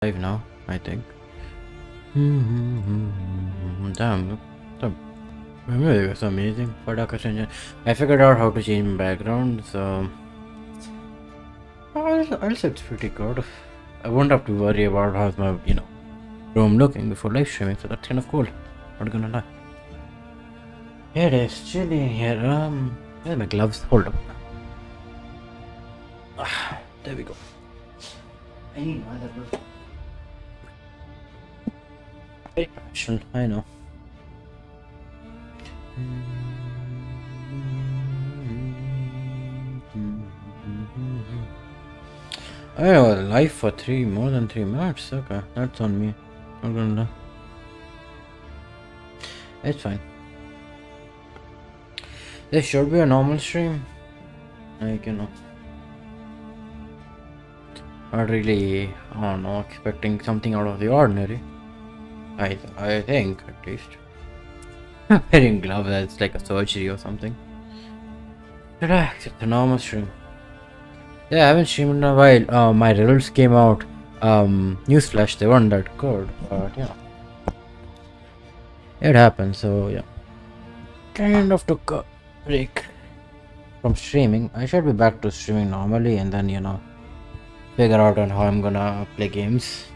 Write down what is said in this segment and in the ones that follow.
live now, I think. Hmm, hmm, hmm, damn, the is amazing. I figured out how to change my background, so I'll, say it's pretty good. I won't have to worry about how's my, you know, room looking before live streaming, so that's kind of cool. Not gonna lie. It is, chilly here. Um, where my gloves? Hold up. Ah, there we go. I need my gloves. I know. I have a life for three, more than three minutes. Okay, that's on me. I'm gonna. It's fine. This should be a normal stream. Like, you know. Not really, I don't know, expecting something out of the ordinary. I I think, at least. Wearing gloves, it's like a surgery or something. Relax, it's a normal stream. Yeah, I haven't streamed in a while. Uh, my results came out. Um, newsflash, they weren't that good, but yeah. It happened, so yeah. Kind of took a break from streaming. I should be back to streaming normally and then, you know, figure out on how I'm gonna play games.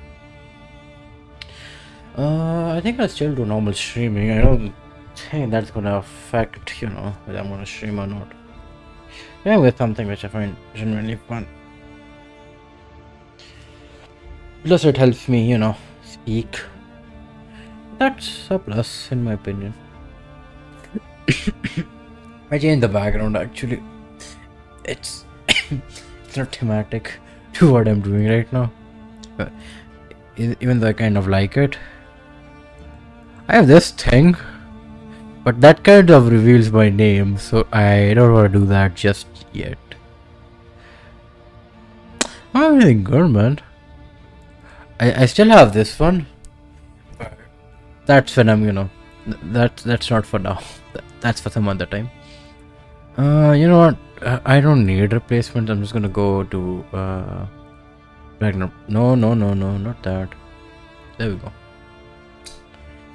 Uh, I think I'll still do normal streaming. I don't think that's gonna affect, you know, whether I'm gonna stream or not. Yeah, with something which I find genuinely fun. Plus, it helps me, you know, speak. That's a plus, in my opinion. I changed the background actually. It's it's not thematic to what I'm doing right now. But even though I kind of like it, I have this thing, but that kind of reveals my name, so I don't want to do that just yet. I'm really good, man. I, I still have this one. That's when I'm, you know, that that's not for now. That's for some other time. Uh, you know what? I don't need replacement. I'm just gonna go to uh, Ragnar. No, no, no, no, not that. There we go.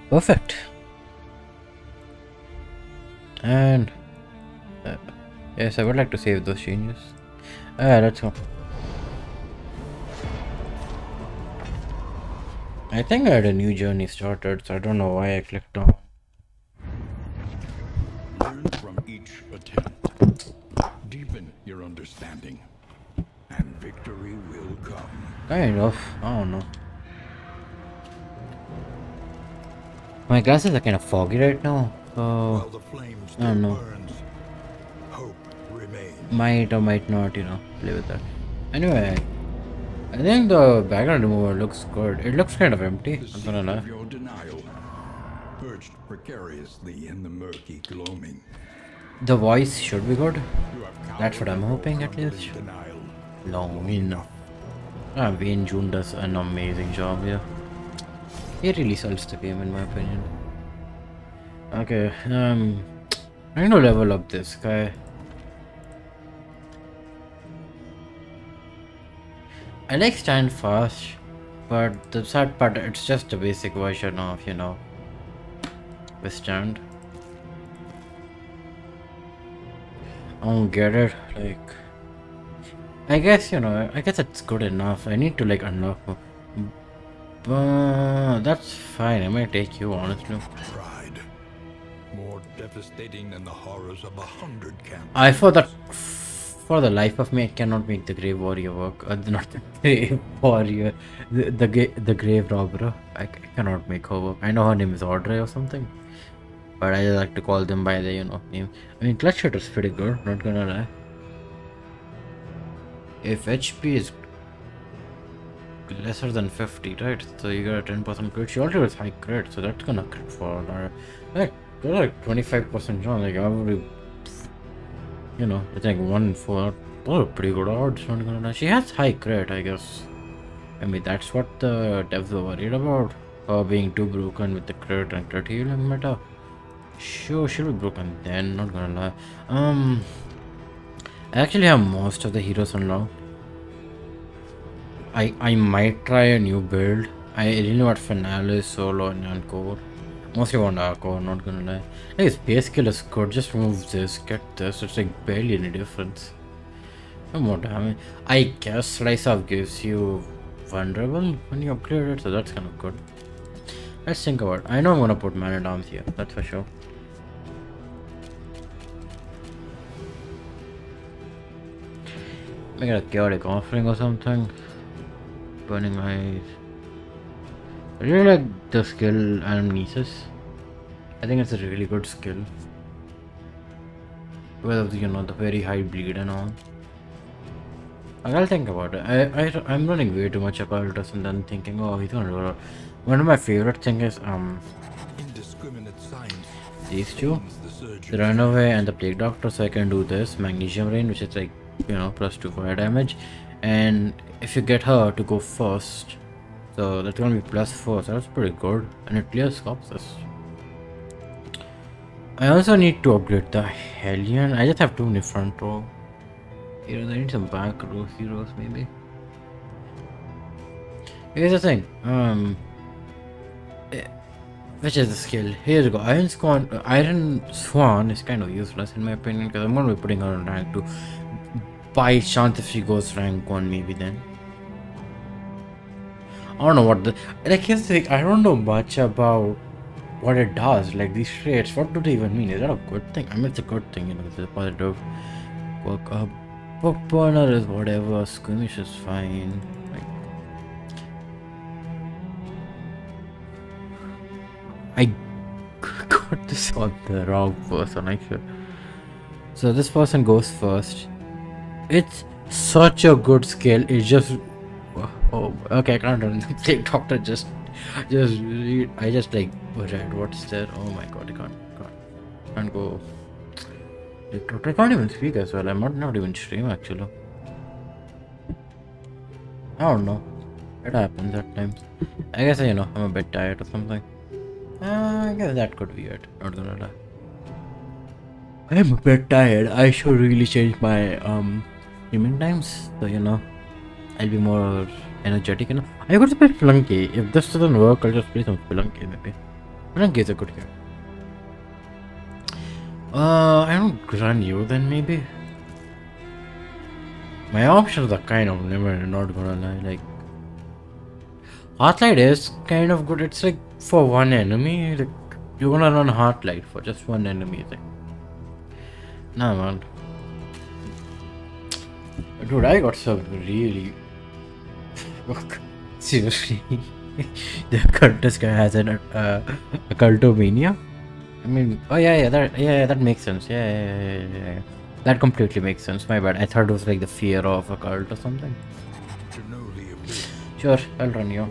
Perfect. And uh, yes, I would like to save those changes. Ah, let's go. I think I had a new journey started, so I don't know why I clicked on. Learn from each attempt. Deepen your understanding. And victory will come. Kind of. I don't know. My glasses are kind of foggy right now, so While the flame I don't know. burns, hope remains. might or might not, you know, play with that. Anyway, I think the background remover looks good. It looks kind of empty. I'm gonna lie. your denial, perched precariously in the murky gloaming. The voice should be good. That's what I'm hoping, at least. Long enough. Ah, Wayne June does an amazing job here. He really sells the game, in my opinion. Okay, um, I'm gonna level up this guy. I like stand fast, but the sad part, it's just a basic version of, you know, withstand. I don't get it, like... I guess, you know, I guess it's good enough. I need to, like, unlock. But that's fine, I might take you, honestly. Pride. More devastating than the horrors of a hundred camps. I for that for the life of me I cannot make the grave warrior work. Uh, not the grave warrior, the the, the grave robber. I cannot make her work. I know her name is Audrey or something, but I like to call them by the you know name. I mean, clutch shot is pretty good. Not gonna lie. If HP is lesser than 50, right? So you got a 10% crit. She already has high crit, so that's gonna crit for her. Like, there's like 25% chance. Like, you know, I think one in four. Those are pretty good odds. Not gonna. She has high crit, I guess. I mean, that's what the devs were worried about. Her being too broken with the crit and crit healing meta. Sure, she'll be broken then. Not gonna lie. Um, I actually have most of the heroes unlocked. I, I might try a new build. I really want finale, solo, and core. Mostly want core, not gonna lie. Like, space skill is good, just remove this, get this, it's like barely any difference. No more damage. I guess Slice gives you vulnerable when you upgrade it, so that's kind of good. Let's think about it. I know I'm gonna put Man at Arms here, that's for sure. Make it a chaotic offering or something. Burning eyes. I really like the skill Anamnesis. I think it's a really good skill. With you know the very high bleed and all. I'll think about it. I, I I'm running way too much Occultus and then thinking, oh he's gonna do One of my favorite things is um these two. The runaway and the plague doctor so I can do this magnesium rain which is like you know plus 2 fire damage and if you get her to go first so that's gonna be plus 4 so that's pretty good. And it clears corpses I also need to upgrade the Hellion. I just have too many front row. Heroes I need some back row heroes maybe. Here's the thing um eh, which is the skill? Here you go. Iron swan iron swan is kind of useless in my opinion because i'm to be putting her on rank 2 by chance if she goes rank 1 maybe then. I don't know what the like here's the thing, I don't know much about what it does like these traits what do they even mean? Is that a good thing? I mean it's a good thing you know it's a positive. Work uh, book burner is whatever skirmish is fine I got this on the wrong person should. So this person goes first it's such a good skill. It just oh okay. I can't run the doctor. Just just read. I just like read what's there. Oh my god! I can't can't, can't go. Doctor, I can't even speak as well. I'm not not even stream actually. I don't know. It happens at times. I guess you know I'm a bit tired or something. Uh, I guess that could be it. Not gonna lie. I'm a bit tired. I should really change my um streaming times, so you know, I'll be more energetic enough. I got to play Spelunky. If this doesn't work, I'll just play some Spelunky maybe. Spelunky is a good game. Uh, I don't run you then maybe. My options are kind of limited, not gonna lie. Like, Heartlight is kind of good. It's like for one enemy. Like, you're gonna run Heartlight for just one enemy. Like, nah, man. Dude, I got some really. Seriously, the cultist guy has an uh, a cultomania. I mean, oh yeah, yeah, that yeah, yeah that makes sense. Yeah, yeah, yeah, yeah, that completely makes sense. My bad. I thought it was like the fear of a cult or something. Sure, I'll run you.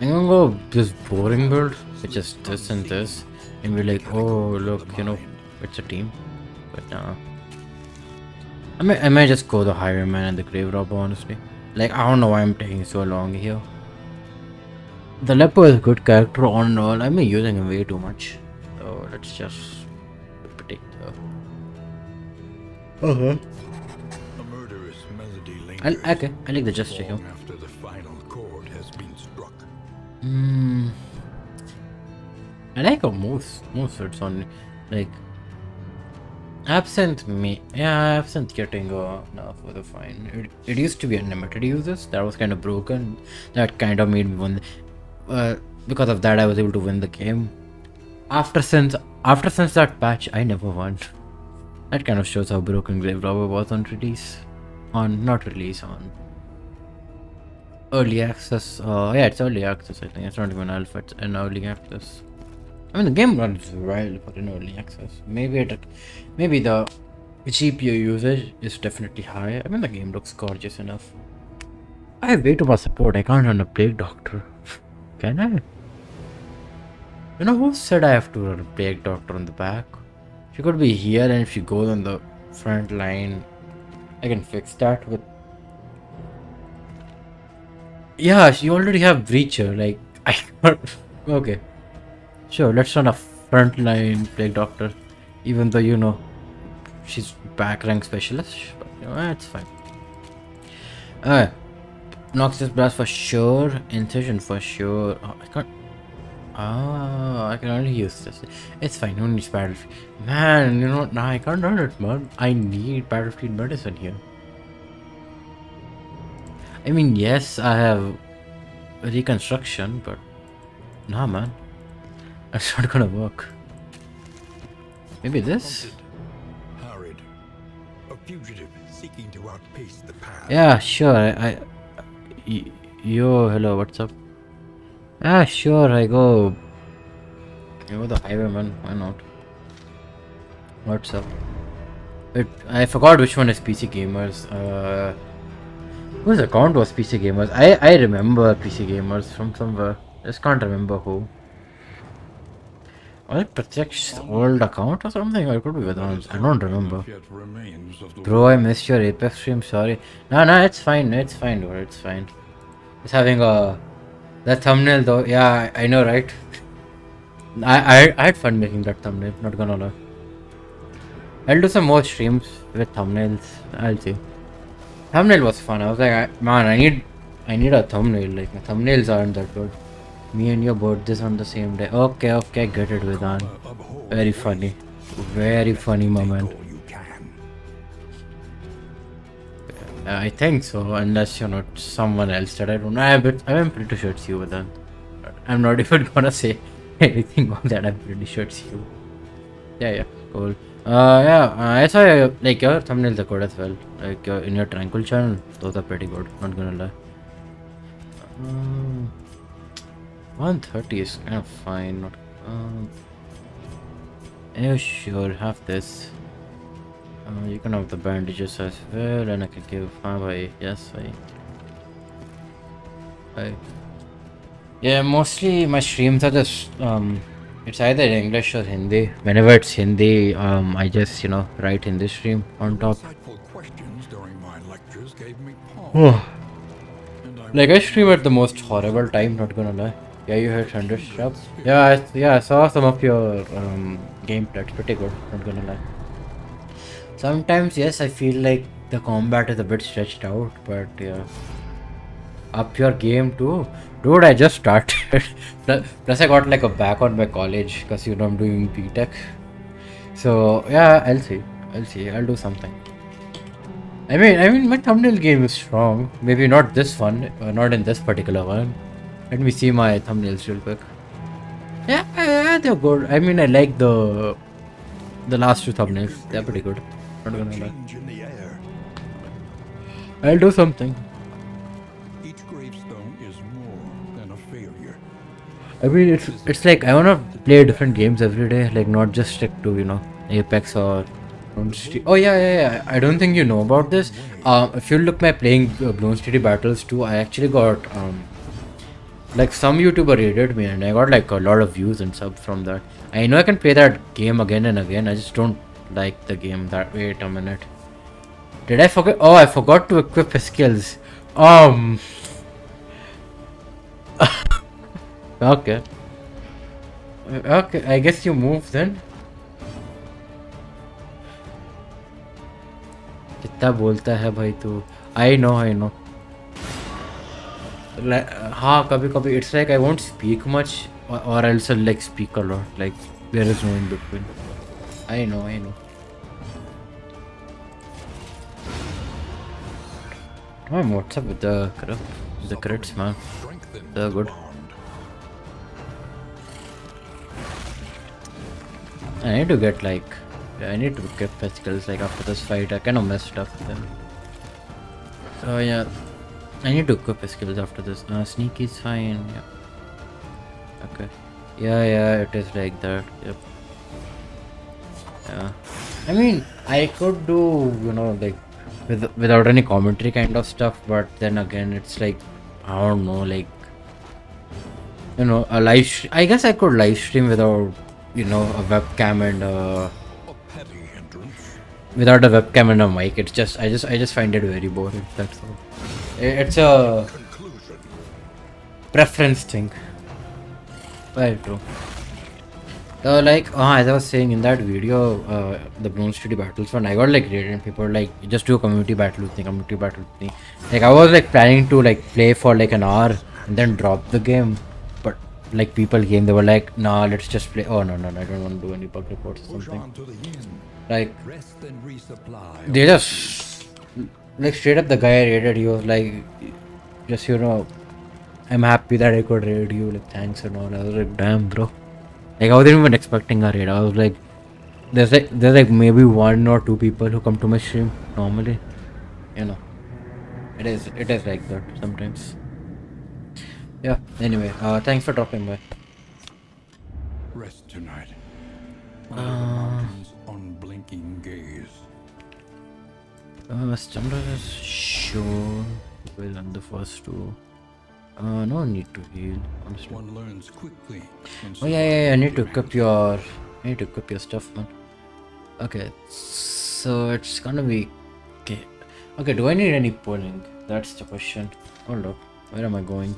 I'm gonna go this boring build, which is this and this, and be like, oh look, you know, it's a team, but nah. I may, I may just go the Highwayman and the Grave Robber, honestly. Like, I don't know why I'm taking so long here. The Leper is a good character on and all. I'm using him way too much. So let's just take the... Uh-huh. A murderous melody I, okay, I like the gesture here. After the final chord has been struck. Hmm. I like how most most it's on like Absinthe me. Yeah, absent getting uh, now for the fine. It, it used to be unlimited uses. That was kind of broken. That kind of made me win. Uh, because of that, I was able to win the game. After since after since that patch, I never won. That kind of shows how broken Grave Robber was on release. On not release on early access. Uh, yeah, it's early access. I think it's not even alpha. It's an early access. I mean, the game runs well for an early access. Maybe it, maybe the GPU usage is definitely high. I mean, the game looks gorgeous enough. I have way too much support. I can't run a Plague Doctor. Can I? You know who said I have to run a Plague Doctor on the back? She could be here, and if she goes on the front line, I can fix that with. Yeah, she already have Breacher. Like I. okay. Sure, let's run a frontline plague doctor, even though you know she's back rank specialist, but you know, that's fine. Uh, Noxious Blast for sure. Incision for sure. Oh, I can't. Ah, I can only use this. It's fine. No need battlefield. Man, you know, nah, I can't run it, man. I need battlefield medicine here. I mean, yes, I have reconstruction, but nah, man. That's not gonna work. Maybe this? Hunted, a fugitive seeking to outpace the path. Yeah, sure. I, yo, hello, what's up? Ah, sure. I go. I go the highwayman. Why not? What's up? It, I forgot which one is PC gamers. Uh, whose account was PC gamers? I I remember PC gamers from somewhere. Just can't remember who. It Pratyaksh's old account or something? I could be with Vedant's. I don't remember. Bro, I missed your Apex stream. Sorry. No, no, it's fine. It's fine, dude. It's fine. It's having a that thumbnail though. Yeah, I, I know, right? I, I I had fun making that thumbnail. Not gonna lie. I'll do some more streams with thumbnails. I'll see. Thumbnail was fun. I was like, I, man, I need I need a thumbnail. Like my thumbnails aren't that good. Me and your this on the same day. Okay, okay, get it, abhor Very funny. Very funny moment. I think so, unless you know someone else that I don't know. I, I'm pretty sure it's you, Vedant. I'm not even gonna say anything on that. I'm pretty sure it's you. Yeah, yeah, cool. Uh, yeah, uh, I saw your, like your thumbnails are good as well. Like uh, in your Tranquil channel, those are pretty good. Not gonna lie. Um, 130 is kind of fine. Not, um, yeah, sure, have this. Uh, you can have the bandages as well, and I can give. Bhai. Yes, bhai. Bye. Yeah, mostly my streams are just um, it's either English or Hindi. Whenever it's Hindi, um, I just you know write in this stream on top. Insightful questions during my lectures gave me pause. Oh. Like I stream at the most horrible time. Not gonna lie. Yeah, you hundred subs. Yeah, I, yeah, I saw some of your um, gameplay. Pretty good. Not gonna lie. Sometimes yes, I feel like the combat is a bit stretched out, but yeah. Up your game too, dude. I just started. Plus I got like a back on my college because you know I'm doing BTech. So yeah, I'll see. I'll see. I'll do something. I mean, I mean, my thumbnail game is strong. Maybe not this one, uh, not in this particular one. Let me see my thumbnails real quick. Yeah, yeah, they're good. I mean, I like the the last two thumbnails. They're pretty good. Not gonna lie. change in the air. I'll do something. Each gravestone is more than a failure. I mean, it's it's like I wanna play different games every day, like not just stick to you know Apex or. Bloons TD Oh yeah, yeah, yeah. I don't think you know about this. Um, if you look my playing uh, Bloons TD battles too, I actually got um, like some YouTuber raided me and I got like a lot of views and stuff from that. I know I can play that game again and again. I just don't like the game. That wait a minute. Did I forget? Oh, I forgot to equip his skills. Um. okay. Okay, I guess you move then. कितना बोलता है भाई तू I know I know हाँ कभी कभी it's like I won't speak much और else like speak a lot like there is no in between I know I know Man, what's up with the crit- the crits, man? Strengthen They're the good. bond. I need to get like, I need to get festivals like after this fight. I kind of messed up with them. So yeah, I need to equip skills after this. Uh, sneak is fine. Yeah. Okay. Yeah, yeah, it is like that. Yep. Yeah. I mean, I could do you know like with without any commentary kind of stuff, but then again, it's like I don't know, like you know, a live. I guess I could live stream without you know a webcam and uh, A without a webcam and a mic. It's just I just I just find it very boring. That's all. It's a preference thing. Very true. Uh, like uh, as I was saying in that video, uh, the Bloons TD battles one, I got like rated and people like just do a community battle me, community battle thing. Like I was like planning to like play for like an hour and then drop the game, but like people came, they were like, nah, let's just play. Oh no no, no I don't want to do any bug reports or something. on to the inn. Like Rest and resupply. they just like straight up the guy I rated he was like just you know I'm happy that I could raid you like thanks and all. I was like damn bro. Like I wasn't even expecting a raid. I was like there's like there's like maybe one or two people who come to my stream normally you know. It is it is like that sometimes. Yeah anyway uh thanks for dropping by. Rest tonight. Uh. Uh, Stumblers, sure. Well, on the first two. Uh, no need to heal, honestly. One learns quickly. Oh, yeah, yeah, yeah, I need to equip your. I need to equip your stuff, man. Okay, so it's gonna be. Okay. Okay, do I need any pulling? That's the question. Hold up. Where am I going?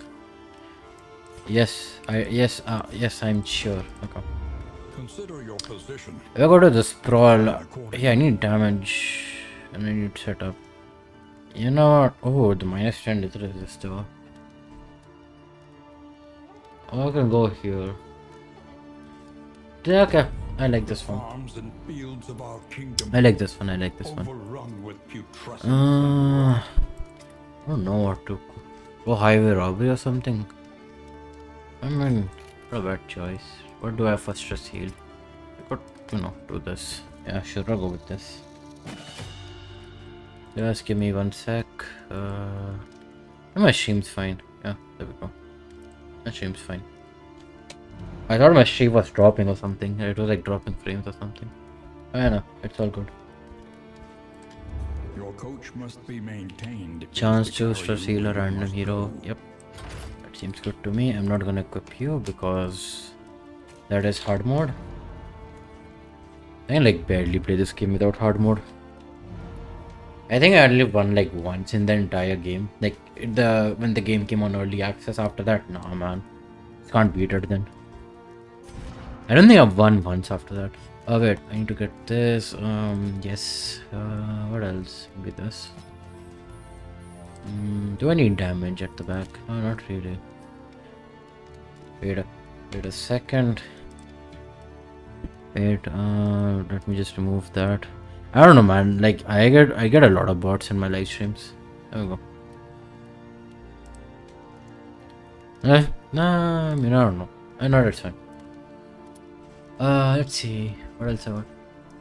Yes, I. Yes, uh, yes, I'm sure. Okay. Consider your position. If I go to the sprawl, yeah, I need damage and I need setup. You know what? Oh, the minus 10 is resistor. Oh, I can go here. Yeah, okay, I like this one. And fields of our kingdom I like this one. I like this one. Uh, I don't know what to go highway robbery or something. I mean, a bad choice. What do I have for stress heal? I could, you know, do this. Yeah, sure, I'll go with this. Just give me one sec. Uh, my stream's fine. Yeah, there we go. My stream's fine. I thought my stream was dropping or something. It was like dropping frames or something. I don't know, it's all good. Your coach must be maintained. Chance to stress healer random hero. Yep. That seems good to me. I'm not gonna equip you because that is hard mode. I can like barely play this game without hard mode. I think I only won like once in the entire game. Like the when the game came on early access. After that, nah, man, can't beat it then. I don't think I've won once after that. Oh wait, I need to get this. Um, yes. Uh, what else? Maybe this. Mm, do I need damage at the back? No, not really. Wait a, wait a second. Wait, uh, let me just remove that. I don't know, man. Like, I get, I get a lot of bots in my live streams. There we go. Eh, nah, I mean, I don't know. I know that's fine. Uh, let's see. What else I want?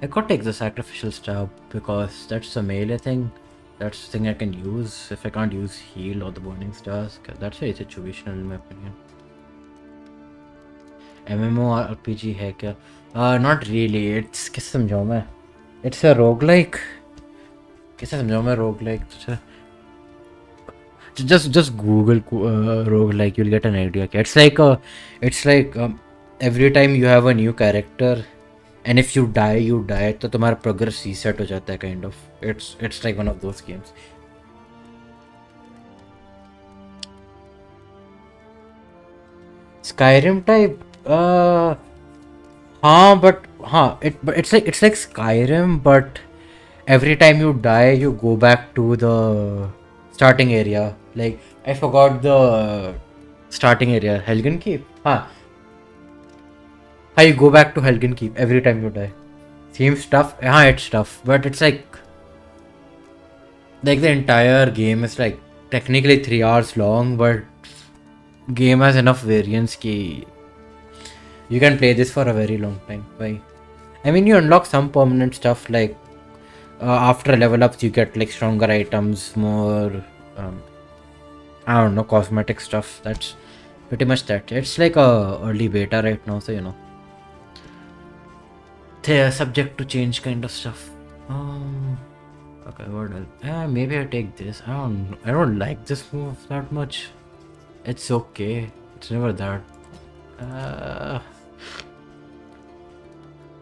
I could take the sacrificial stab because that's a melee thing. That's the thing I can use if I can't use heal or the burning stars. 'cause That's very situational in my opinion. MMORPG है क्या? Uh, not really. It's कैसे समझाऊँ मैं? It's a रोग like कैसे समझाओ मैं rogue like just just Google rogue like you'll get an idea it's like it's like every time you have a new character and if you die you die तो तुम्हारा progress reset हो जाता है kind of it's it's like one of those games Skyrim type हाँ but हाँ it but it's like it's like Skyrim but every time you die you go back to the starting area like I forgot the starting area Helgen Keep हाँ how you go back to Helgen Keep every time you die. Seems tough. Yeah, it's tough, but it's like like the entire game is like technically three hours long, but game has enough variance ki you can play this for a very long time. Why? I mean, you unlock some permanent stuff like uh, after level ups, you get like stronger items, more um, I don't know cosmetic stuff. That's pretty much that. It's like a early beta right now, so you know they're subject to change kind of stuff. Um, okay, what else? Uh, maybe I take this. I don't. I don't like this move that much. It's okay. It's never that. Uh,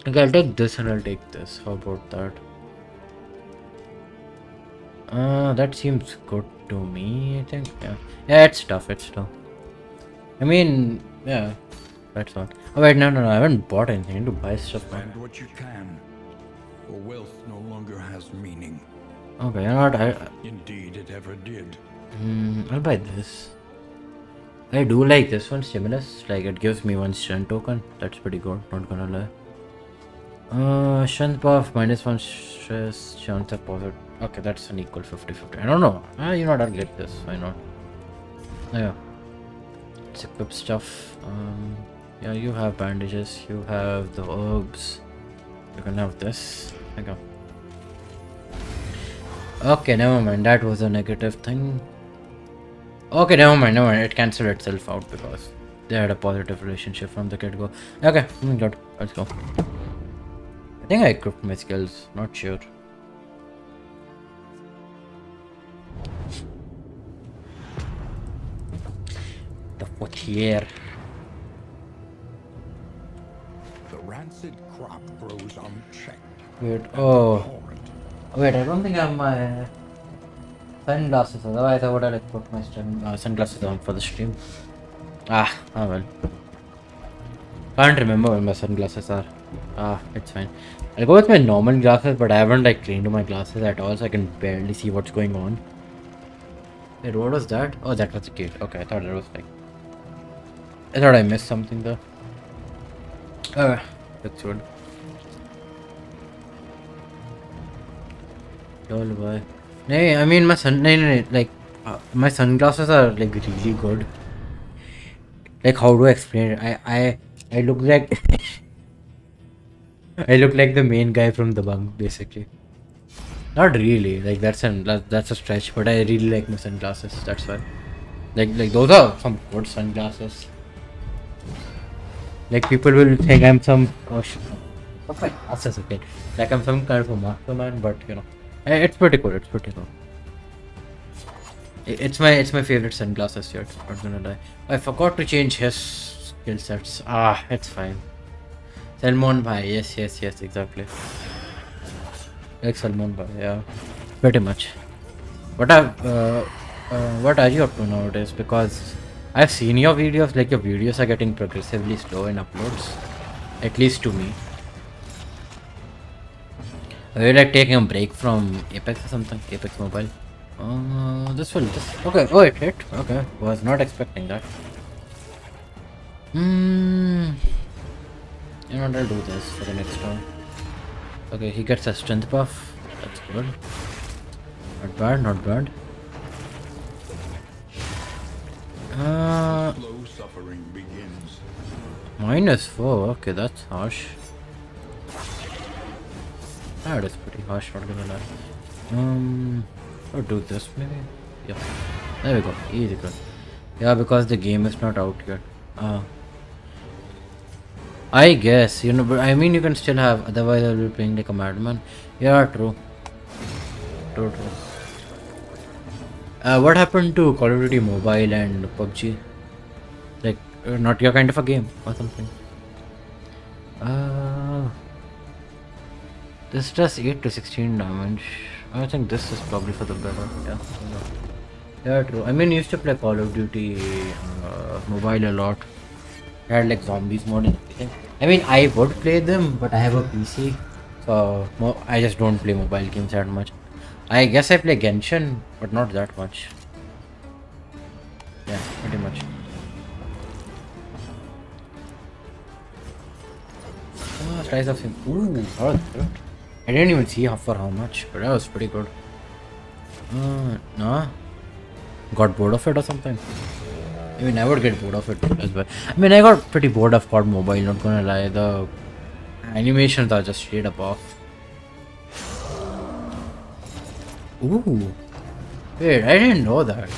okay, I'll take this and I'll take this. How about that? Uh, that seems good to me. I think. Yeah, yeah. It's tough. It's tough. I mean, yeah. That's all. Oh wait, no, no, no. I haven't bought anything. I need to buy stuff. Spend what you can, for wealth no longer has meaning. Okay, you know what? I, Indeed, it ever did. mm, I'll buy this. I do like this one, Stimulus. Like, it gives me one strength token. That's pretty good, not gonna lie. Uh, buff, minus one stress, chance of positive. Okay, that's an equal 50 50. I don't know. Ah, you know what? I'll get this. Why not? Yeah. Let's equip stuff. Um, yeah, you have bandages, you have the herbs. You can have this. There you go. Okay, never mind. That was a negative thing. Okay, never mind, never mind. It cancelled itself out because they had a positive relationship from the get go. Okay, good. Let's go. I think I equipped my skills. Not sure. The Foetor. The rancid crop grows unchecked. Wait. Oh. Wait, I don't think I have my sunglasses. Otherwise, I would have like put my sun, uh, sunglasses on for the stream. Ah, ah well. Can't remember where my sunglasses are. Ah, it's fine. I'll go with my normal glasses, but I haven't like cleaned my glasses at all, so I can barely see what's going on. Wait, what was that? Oh, that was a gate. Okay, I thought it was like. I thought I missed something there. Uh, that's good. Lol, boy. Nay, I mean my sun. Nay, nay, nay, like uh, my sunglasses are like really good. Like how do I explain it? I I I look like I look like the main guy from the bunk, basically. Not really. Like that's an that's a stretch, but I really like my sunglasses. That's why. Like like those are some good sunglasses. Like people will think I'm some oh shit. What's my? Like I'm some kind of a mastermind, but you know, it's pretty cool. It's pretty cool. It's my it's my favorite sunglasses here. Not gonna lie. I forgot to change his skill sets. Ah, it's fine. Salman Bhai, yes, yes, yes, exactly. Like Salman Bhai, yeah, pretty much. What are uh, uh, what are you up to nowadays? Because I've seen your videos. Like your videos are getting progressively slow in uploads, at least to me. Are you like taking a break from Apex or something? Apex Mobile. Uh, this will just okay. Oh, it hit. Okay, was not expecting that. Hmm. You know what? I'll do this for the next one. Okay, he gets a strength buff. That's good. Not bad. Not bad. Uh, Slow suffering begins. minus four. Okay, that's harsh. That is pretty harsh. Not gonna lie. Um, or do this maybe. Yeah. There we go. Easy good. Yeah, because the game is not out yet. Uh, I guess you know, but I mean, you can still have. Otherwise, I'll be playing like a madman. Yeah, true. True, true. Uh, what happened to Call of Duty Mobile and PUBG? Like, uh, not your kind of a game or something. Uh, this does 8 to 16 damage. I think this is probably for the better. Yeah. Yeah, true. I mean, used to play Call of Duty uh, Mobile a lot. Had like zombies mode and everything. I mean, I would play them, but I have a PC, so I just don't play mobile games that much. I guess I play Genshin, but not that much. Yeah, pretty much. Ah, slice of him. Ooh, was. I didn't even see how for how much, but that was pretty good. Uh, nah. Got bored of it or something? I mean, I would get bored of it as well. I mean, I got pretty bored of COD Mobile, not gonna lie. The animations are just straight up off. Ooh. Wait, I didn't know that.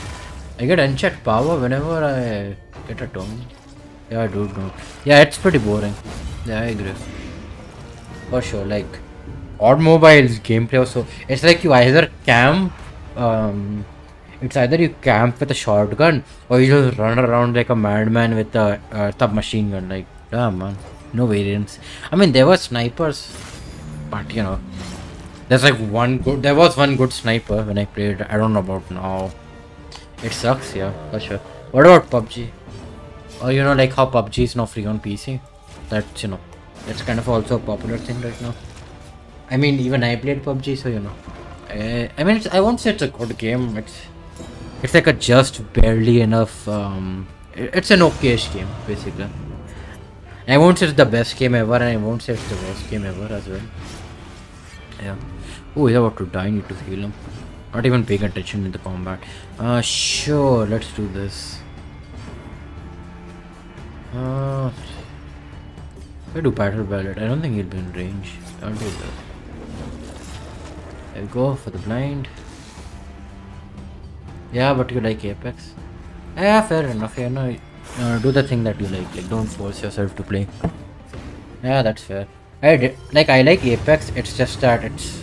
I get unchecked power whenever I get a tone. Yeah, I do know. Yeah, it's pretty boring. Yeah, I agree. For sure, like odd mobiles gameplay also it's like you either camp um it's either you camp with a shotgun or you just run around like a madman with a uh, submachine gun like damn man no variants i mean there were snipers but you know there's like one good there was one good sniper when i played i don't know about now it sucks yeah for sure what about pubg Or you know, like how PUBG is now free on PC. That's you know, that's kind of also a popular thing right now. I mean, even I played PUBG, so you know. I, mean, I won't say it's a good game. It's it's like a just barely enough. Um, it's an okayish game basically. I won't say it's the best game ever, and I won't say it's the worst game ever as well. Yeah. Oh, he's about to die. I need to heal him. Not even paying attention in the combat. Uh, sure. Let's do this. Uh, I do battle ballad. I don't think he'll be in range. I'll do that. We go for the blind. Yeah, but you like Apex. Yeah, fair enough. Yeah, no, do the thing that you like. Like, don't force yourself to play. Yeah, that's fair. I did, like I like Apex. It's just that it's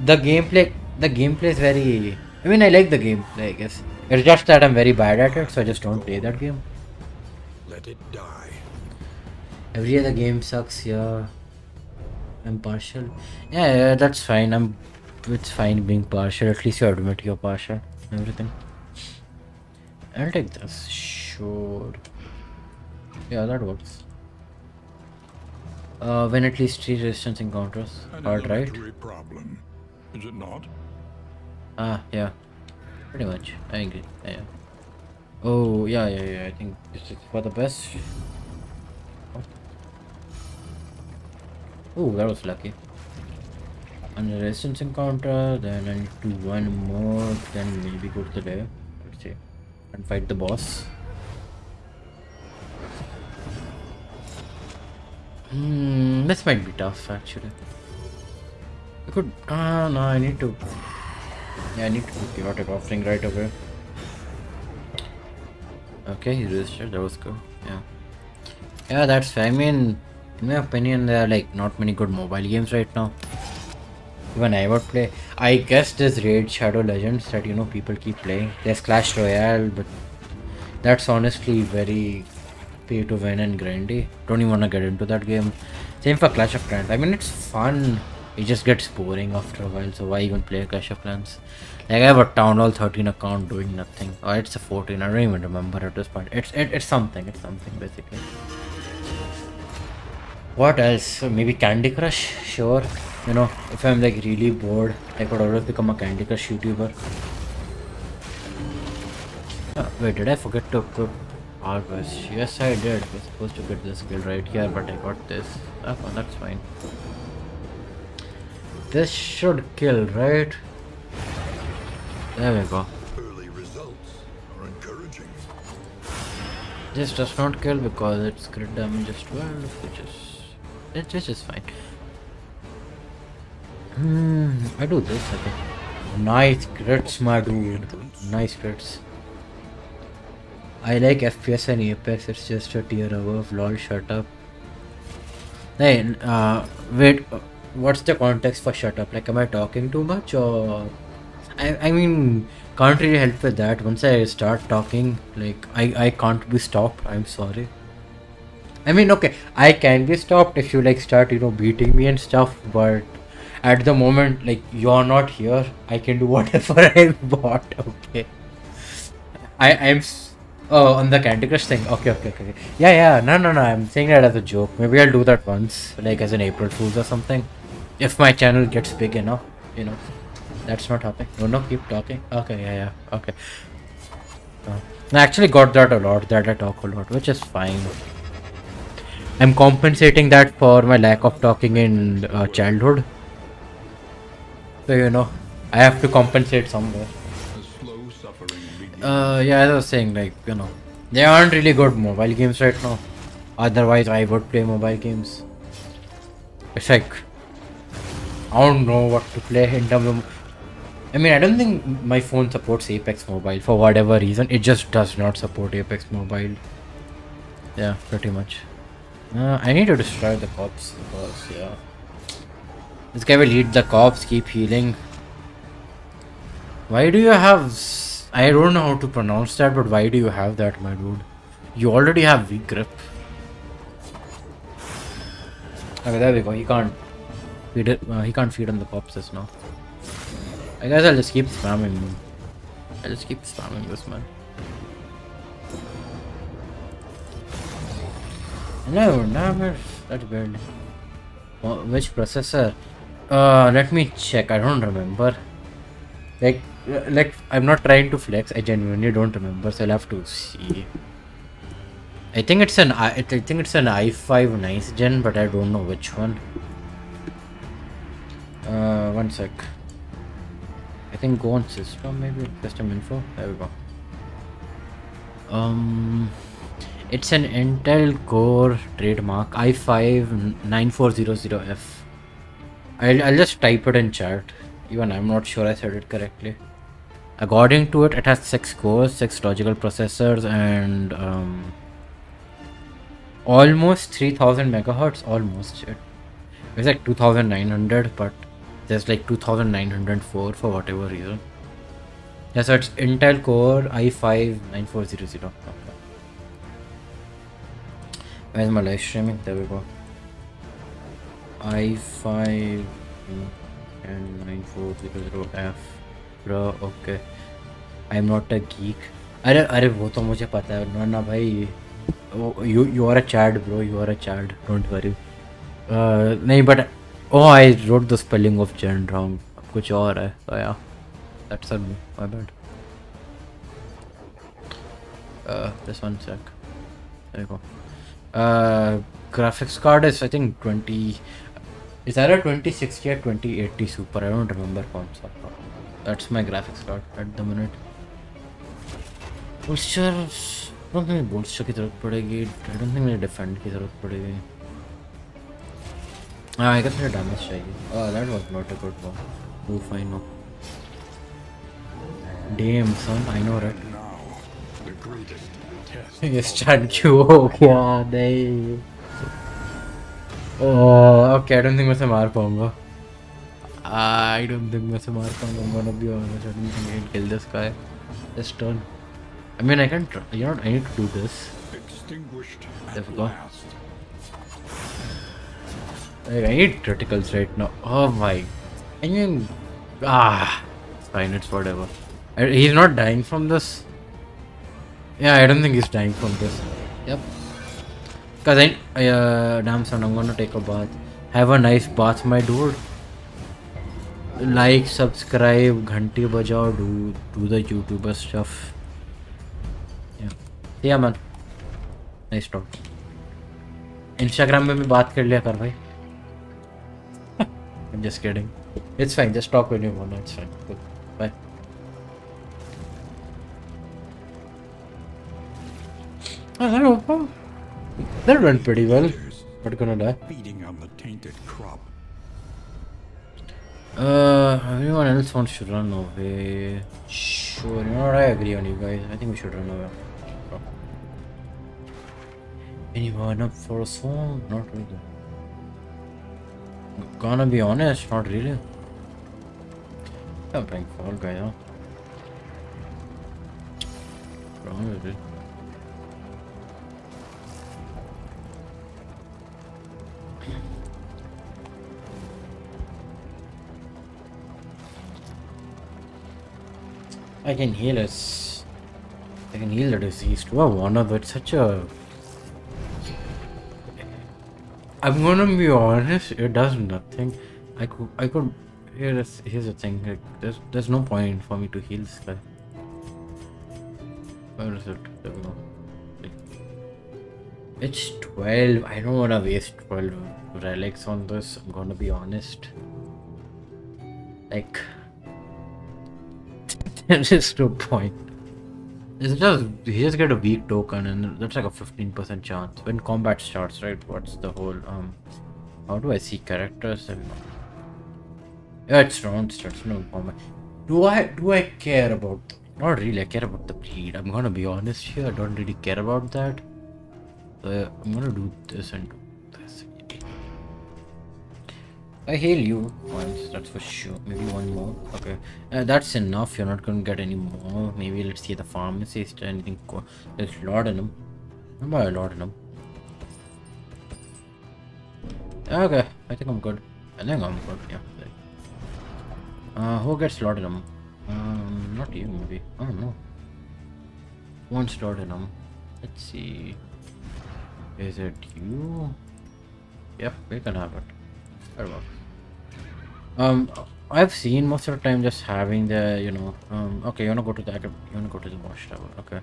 the gameplay. The gameplay is very. I mean, I like the gameplay. I guess it's just that I'm very bad at it, so I just don't play that game. Let it die. Every other game sucks. Yeah, I'm partial. Yeah, yeah, that's fine. I'm. It's fine being partial. At least you admit you're partial. Everything. I'll take this. Sure. Yeah, that works. Uh, when at least three resistance encounters. Hard, right? problem, is it not? Ah, yeah. Pretty much. I agree. Yeah. yeah. Oh, yeah, yeah, yeah. I think this is for the best. Oh, that was lucky. And the resistance encounter, then I need to one more, then maybe go to the day. Let's see. And fight the boss. Hmm, this might be tough actually. I could. Ah, no, I need to. Yeah, I need to do chaotic offering right away. Okay, he registered. That was good. Yeah. Yeah, that's fair. I mean, in my opinion, there are like not many good mobile games right now. Even I would play. I guess there's Raid Shadow Legends that you know people keep playing. There's Clash Royale, but that's honestly very pay to win and grindy. Don't even wanna get into that game. Same for Clash of Clans. I mean, it's fun. It just gets boring after a while. So why even play Clash of Clans? Like I have a Town Hall 13 account doing nothing. Or it's a 14. I don't even remember at this point. It's it, it's something. It's something basically. What else? Maybe Candy Crush. Sure. You know, if I'm like really bored, I could always become a Candy Crush YouTuber. Ah, wait, did I forget to equip Harvest? Yes, I did. I was supposed to get this skill right here, but I got this. Oh, that's fine. This should kill, right? There we go. Early results are encouraging. This does not kill because it's crit damage as 12, which is... It, which is fine. Hmm, I do this, I. Nice crits, my dude. Nice crits. I like FPS and Apex, it's just a tier above. Lol, shut up. Hey, uh, wait, uh, what's the context for shut up? Like, am I talking too much or. I, I mean, can't really help with that. Once I start talking, like, I, I can't be stopped. I'm sorry. I mean, okay, I can be stopped if you, like, start, you know, beating me and stuff, but at the moment, like, you're not here, I can do whatever I want, okay? I, I'm. Oh, on the Candy Crush thing. Okay, okay, okay. Yeah, yeah. No, no, no. I'm saying that as a joke. Maybe I'll do that once, like as an April Fool's or something. If my channel gets big enough, you know. That's not happening. No, no. Keep talking. Okay, yeah, yeah. Okay. Uh, I actually got that a lot. That I talk a lot, which is fine. I'm compensating that for my lack of talking in uh, childhood. So you know, I have to compensate somewhere. Uh, yeah, as I was saying, like, you know, they aren't really good mobile games right now. Otherwise, I would play mobile games. It's like, I don't know what to play in terms of. I mean, I don't think my phone supports Apex Mobile for whatever reason. It just does not support Apex Mobile. Yeah, pretty much. Uh, I need to destroy the cops because, yeah. This guy will lead the cops, keep healing. Why do you have. I don't know how to pronounce that, but why do you have that, my dude? You already have weak grip. Okay, there we go. He can't feed it. Uh, he can't feed on the corpses now. I guess I'll just keep spamming. I'll just keep spamming this man. No, no, that's bad. Which processor? Uh, let me check. I don't remember. Like, like I'm not trying to flex. I genuinely don't remember. So I'll have to see. I think it's an I, I think it's an i5 nice gen, but I don't know which one. Uh, one sec. I think go on system maybe system info. There we go. Um, it's an Intel Core trademark i5 9400F. I'll I'll just type it in chat. Even I'm not sure I said it correctly. According to it, it has six cores, six logical processors, and um, almost 3000 megahertz. Almost it. It's like 2900, but there's like 2904 for whatever reason. Yeah, so it's Intel Core i5 9400. Okay. Where's my live streaming? There we go. I five and 9400F bro, okay. I am not a geek. अरे अरे, वो तो मुझे पता है। ना ना, भाई। You you are a chad bro you are a chad don't worry नहीं but oh I wrote the spelling of जर्न wrong कुछ और है। तो yeah that's on my bad this one check देखो graphics card is I think 20 is that a 2060 or 2080 super I don't remember कौन सा that's my graphics card at the minute bolster I don't think bolster की जरूरत पड़ेगी I don't think मुझे defend की जरूरत पड़ेगी Ah, I got the damage चाहिए. Oh, that was not a good one. Oof, I know. Damn, son, I know, right? Now, the greatest test. ये start क्यों हो गया नहीं oh okay I don't think मैं से मार पाऊंगा आई डोंट थिंक मैं से मार पाऊंगा I'm gonna be honest I don't think I can kill this guy this turn I mean I can try you know I need to do this Extinguished There at we go. last. like, I need criticals right now oh my I mean ah it's fine it's whatever I, he's not dying from this yeah I don't think he's dying from this yep Cause I, I uh, damn son, I'm gonna take a bath. Have a nice bath, my dude. Like, subscribe, घंटी बजाओ, do do the YouTuber stuff. Yeah, yeah man. Nice talk. Instagram में भी बात कर लिया कर भाई. I'm just kidding. It's fine. Just talk when you want. It's fine. Good. Bye. I don't. That went pretty well. Not gonna die. Feeding on the tainted crop. Uh, everyone else wants to run away. Sure, you know what? I agree on you guys. I think we should run away. Anyone up for a song? Not really. Gonna be honest, not really. I'm playing Fall Guy, huh? Wrong with it. I can heal us. I can heal the deceased. Wow, of it's such a. I'm gonna be honest. It does nothing. I could. I could. Here's here's the thing. Like, there's there's no point for me to heal this guy. Where is it? There we go. It's 12. I don't wanna waste 12 relics on this. I'm gonna be honest. Like. Just no point. It's just he just get a weak token and that's like a 15% chance when combat starts, right? What's the whole um how do I see characters and yeah it's round starts no combat. Do I do I care about not really I care about the bleed. I'm gonna be honest here, I don't really care about that. So I'm gonna do this and I heal you once, that's for sure. Maybe one more. Okay. Uh, that's enough. You're not gonna get any more. Maybe let's see the pharmacy. Is there anything? There's laudanum. How about laudanum? Okay. I think I'm good. I think I'm good. Yeah. Uh, who gets laudanum? Um, not you, maybe. I don't know. Wants laudanum. Let's see. Is it you? Yep, we can have it. That works. Um, I've seen most of the time just having the, you know, um, okay, you wanna go to the, you wanna go to the watchtower, okay.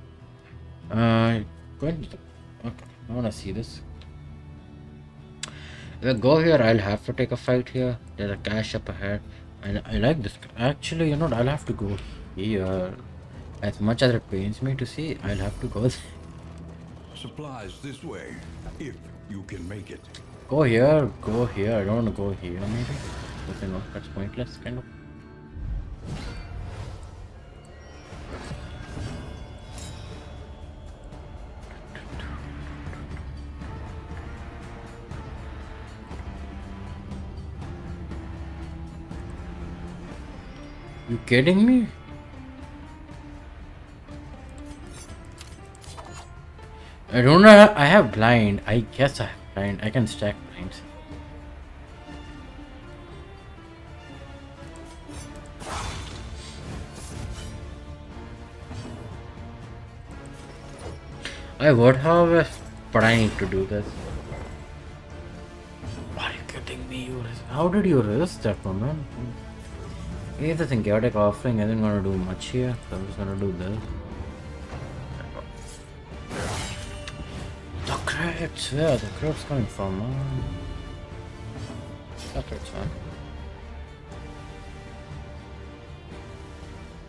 Uh, go ahead. Okay, I wanna see this. If I go here, I'll have to take a fight here. There's a cache up ahead. And I like this. Actually, you know, I'll have to go here. As much as it pains me to see, I'll have to go Supplies this way, if you can make it. Go here, go here. I don't want to go here, maybe. You know, that's pointless, kind of. You kidding me? I don't know. I have blind. I guess I have blind. I can stack blinds. I would have, uh, but I need to do this. Are you kidding me? You How did you resist that one, man? If the symbiotic offering isn't gonna do much here, so I'm just gonna do this. The crypts, where the crypts coming from, man? That hurts, man.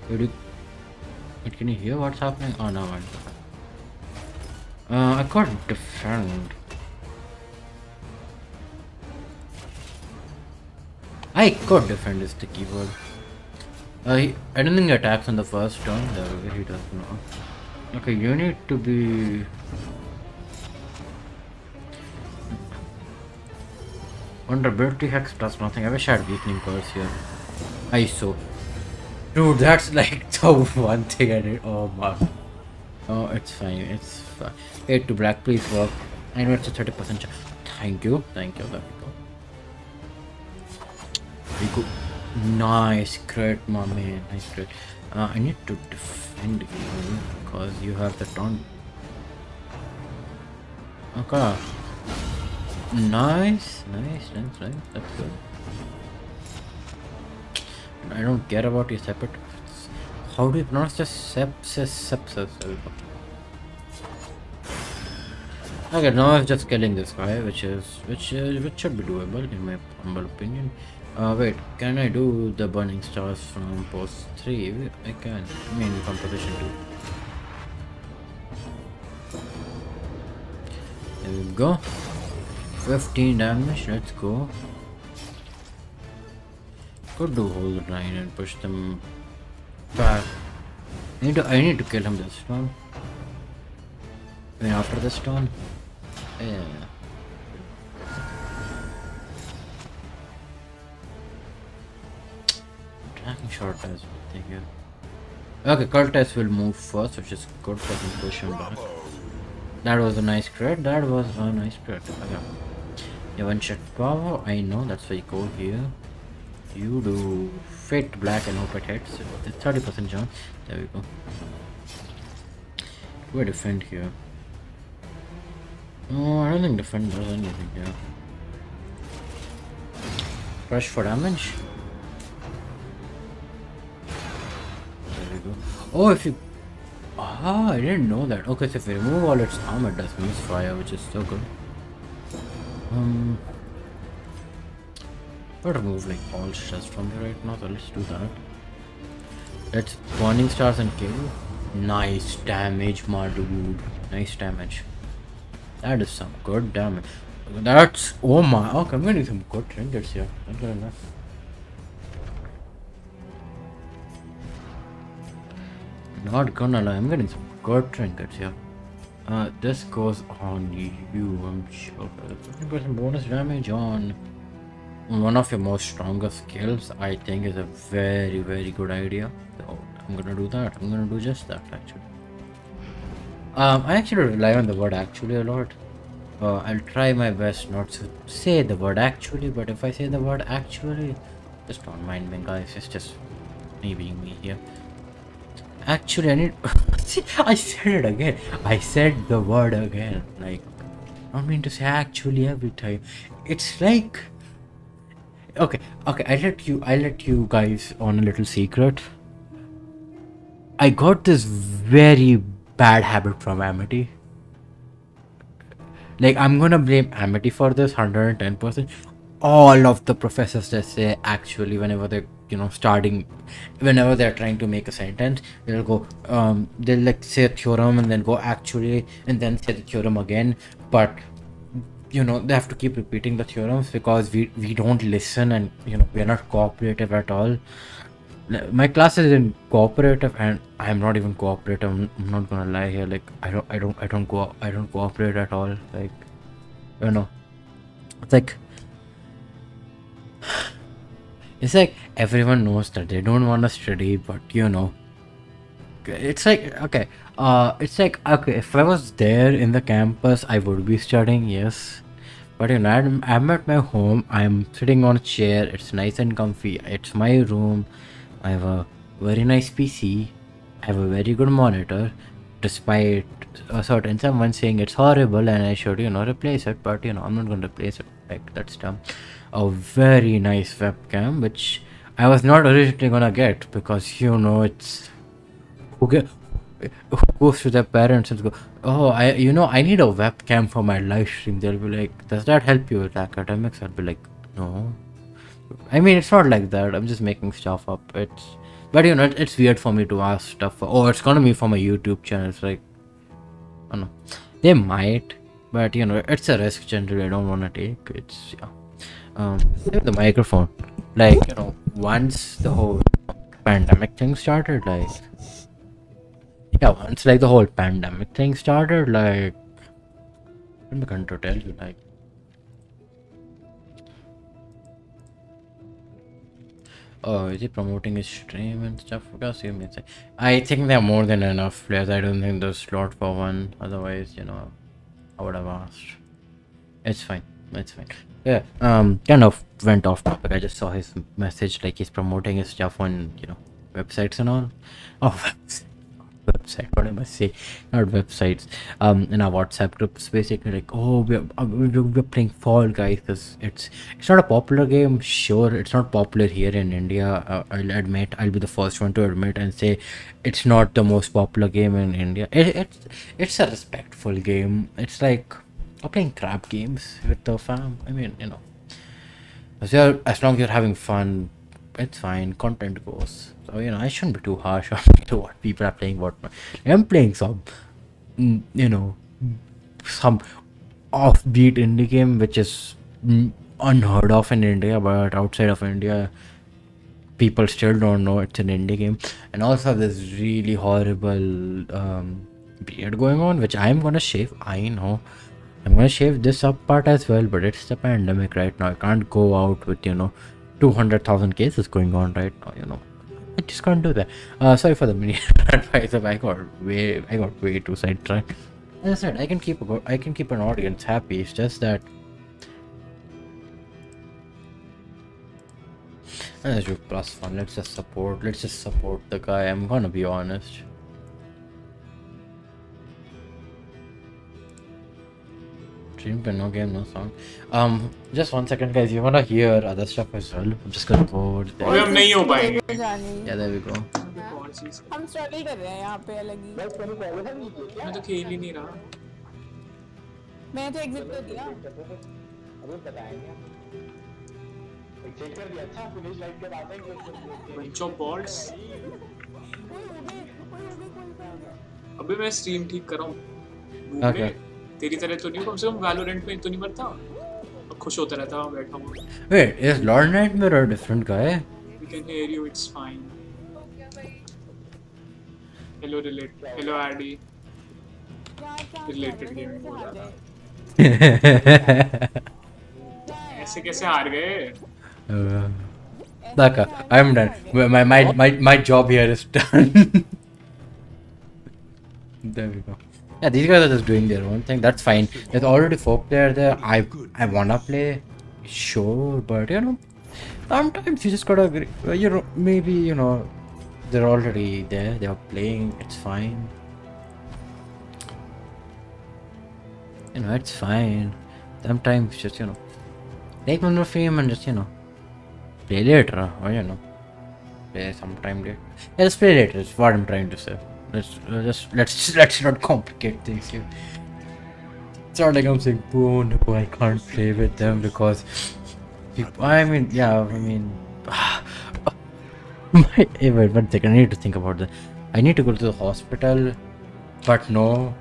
You, wait, can you hear what's happening? Oh no, man. Uh, I can't defend. I could defend is the keyword. Uh, he, I don't think he attacks on the first turn. He does not. Okay, you need to be. Vulnerability hex does nothing. I wish I had weakening curse here. I ISO. Dude, that's like the one thing I did. Oh my. Oh, it's fine. It's fine. 8 to black, please work. I know it's a 30% chance. Thank you. Thank you. There we go. Nice crit, my man. Nice crit. Uh, I need to defend you because you have the taunt. Okay. Nice, nice, nice, nice. That's good. I don't care about your separate. How do you pronounce this? Sepsis, sepsis. Okay, now I'm just killing this guy, which is which uh, which should be doable in my humble opinion. Uh, wait, can I do the burning stars from post 3? I can. I mean, from position 2. There we go. 15 damage, let's go. Could do hold line and push them back. I need to, I need to kill him this turn. I mean, after this turn. Yeah. Tracking short as thank you. Okay, Cultist will move first, which is good for him push him back. That was a nice crit. That was a nice crit. Okay. You one shot power. I know that's why you go here. You do fit black and hope it hits. It's 30% chance. There we go. Do I defend here? No, I don't think defend does anything here. Rush for damage. There we go. Oh, if you... Ah, I didn't know that. Okay, so if you remove all its armor, it does misfire, which is so good. Um... Remove like all stress from here right now, so let's do that. Let's burning stars and kill. Nice damage, my dude. Nice damage. That is some good damage. That's oh my okay, I'm gonna getting some good trinkets here. Not good enough. Not gonna lie, I'm getting some good trinkets here. Uh, this goes on you, I'm sure. 20% bonus damage on one of your most strongest skills, I think is a very, very good idea. So I'm gonna do that. I'm gonna do just that actually. Um, I actually rely on the word actually a lot. Uh, I'll try my best not to say the word actually, but if I say the word actually, just don't mind me, guys. It's just me being me here. Actually, I need. See, I said it again. I said the word again. Like, I don't mean to say actually every time. It's like okay, okay. I let you. I let you guys on a little secret. I got this very bad habit from Amity. Like I'm gonna blame Amity for this 110%. All of the professors that say actually whenever they're you know starting whenever they're trying to make a sentence, they'll go um they'll like say a theorem and then go actually and then say the theorem again. But you know they have to keep repeating the theorems because we we don't listen and you know we're not cooperative at all. My class is in cooperative and i'm not even cooperative. I'm, I'm not gonna lie here. Like i don't i don't i don't go i don't cooperate at all. Like you know it's like it's like everyone knows that they don't want to study but you know it's like okay uh it's like okay if i was there in the campus i would be studying yes. But you know I'm, I'm at my home i'm sitting on a chair it's nice and comfy it's my room i have a very nice pc i have a very good monitor despite a certain someone saying it's horrible and i should you know replace it but you know i'm not going to replace it like that's dumb. A very nice webcam which i was not originally gonna get because you know it's who get who goes to their parents and go oh i you know i need a webcam for my live stream. They'll be like does that help you with academics? I'll be like no. I mean it's not like that. I'm just making stuff up. It's but you know it's weird for me to ask stuff for, oh it's gonna be for my youtube channel. It's like i don't know. They might but you know it's a risk generally. I don't want to take it's yeah. Um the microphone. Like you know once the whole pandemic thing started like yeah once like the whole pandemic thing started like i'm going to tell you like Oh, is he promoting his stream and stuff? Because you say, I think there are more than enough players. I don't think there's a slot for one. Otherwise, you know, I would have asked. It's fine. It's fine. Yeah. Um. Kind of went off topic. I just saw his message like he's promoting his stuff on you know websites and all. Oh, website what am i saying not websites um in our whatsapp groups basically like oh we're, uh, we're, we're playing fall guys because it's it's not a popular game sure it's not popular here in india uh, i'll admit i'll be the first one to admit and say it's not the most popular game in india. It, it's it's a respectful game it's like playing crap games with the fam i mean you know. As, as long as you're having fun it's fine content goes so you know i shouldn't be too harsh on to what people are playing what i'm playing some mm, you know some offbeat indie game which is mm, unheard of in india but outside of india people still don't know it's an indie game. And also this really horrible um, beard going on which i'm gonna shave. I know. I'm gonna shave this up part as well but it's the pandemic right now. I can't go out with you know 200,000 cases going on right now, you know. I just can't do that. Uh, sorry for the mini advice. I got way, I got way too sidetracked. As I said, I can keep a, I can keep an audience happy. It's just that. Do plus fun. Let's just support. Let's just support the guy. I'm gonna be honest. Stream, but no game, no song. Um, just one second, guys. You wanna hear other stuff as well? I'm just gonna go over there. अबे हम नहीं हो पाएँगे Yeah, there we go. हम struggle कर रहे हैं यहाँ पे अलग ही मैं तो खेल ही नहीं रहा मैंने तो एग्जिट कर दिया bunch of balls अबे मैं स्ट्रीम ठीक कर रहा हूँ Okay. तेरी तरह तो नहीं कम से कम वैलोरेंट में तो नहीं मरता और खुश होता रहता हूँ बैठा हूँ। Wait is lord knight mirror different का है? We can hear you it's fine hello relate hello RD related game बोल रहा ऐसे कैसे हार गए? Daka, I'm done. My my my my job here is done. there we go. Yeah, these guys are just doing their own thing. That's fine. There's already folk there. There, I I wanna play, sure, but you know, sometimes you just gotta agree. You know, maybe you know, they're already there. They're playing. It's fine. You know, it's fine. Sometimes just, you know, take one more film and just, you know, play later, or, you know, play sometime later. Yeah, let's play later, is what I'm trying to say. Let's, uh, just, let's, let's not complicate things here. It's not like I'm saying, oh no, I can't play with them because, people, I mean, yeah, I mean, my, wait, one second, I need to think about that. I need to go to the hospital, but no.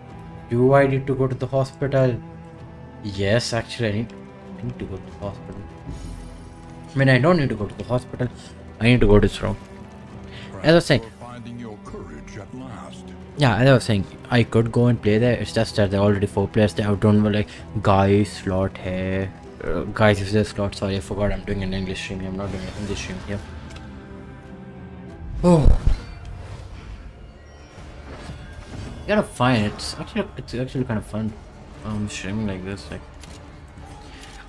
Do I need to go to the hospital? Yes, actually, I need, I need to go to the hospital. I mean, I don't need to go to the hospital. I need to go to this room. As I was saying, yeah, as I was saying, I could go and play there. It's just that there are already four players there. I don't know, like, guys, slot here. Uh, guys, if there's slot, sorry, I forgot I'm doing an English stream. I'm not doing an English stream here. Oh. Kind fine. It's actually it's actually kind of fun. Um, streaming like this, like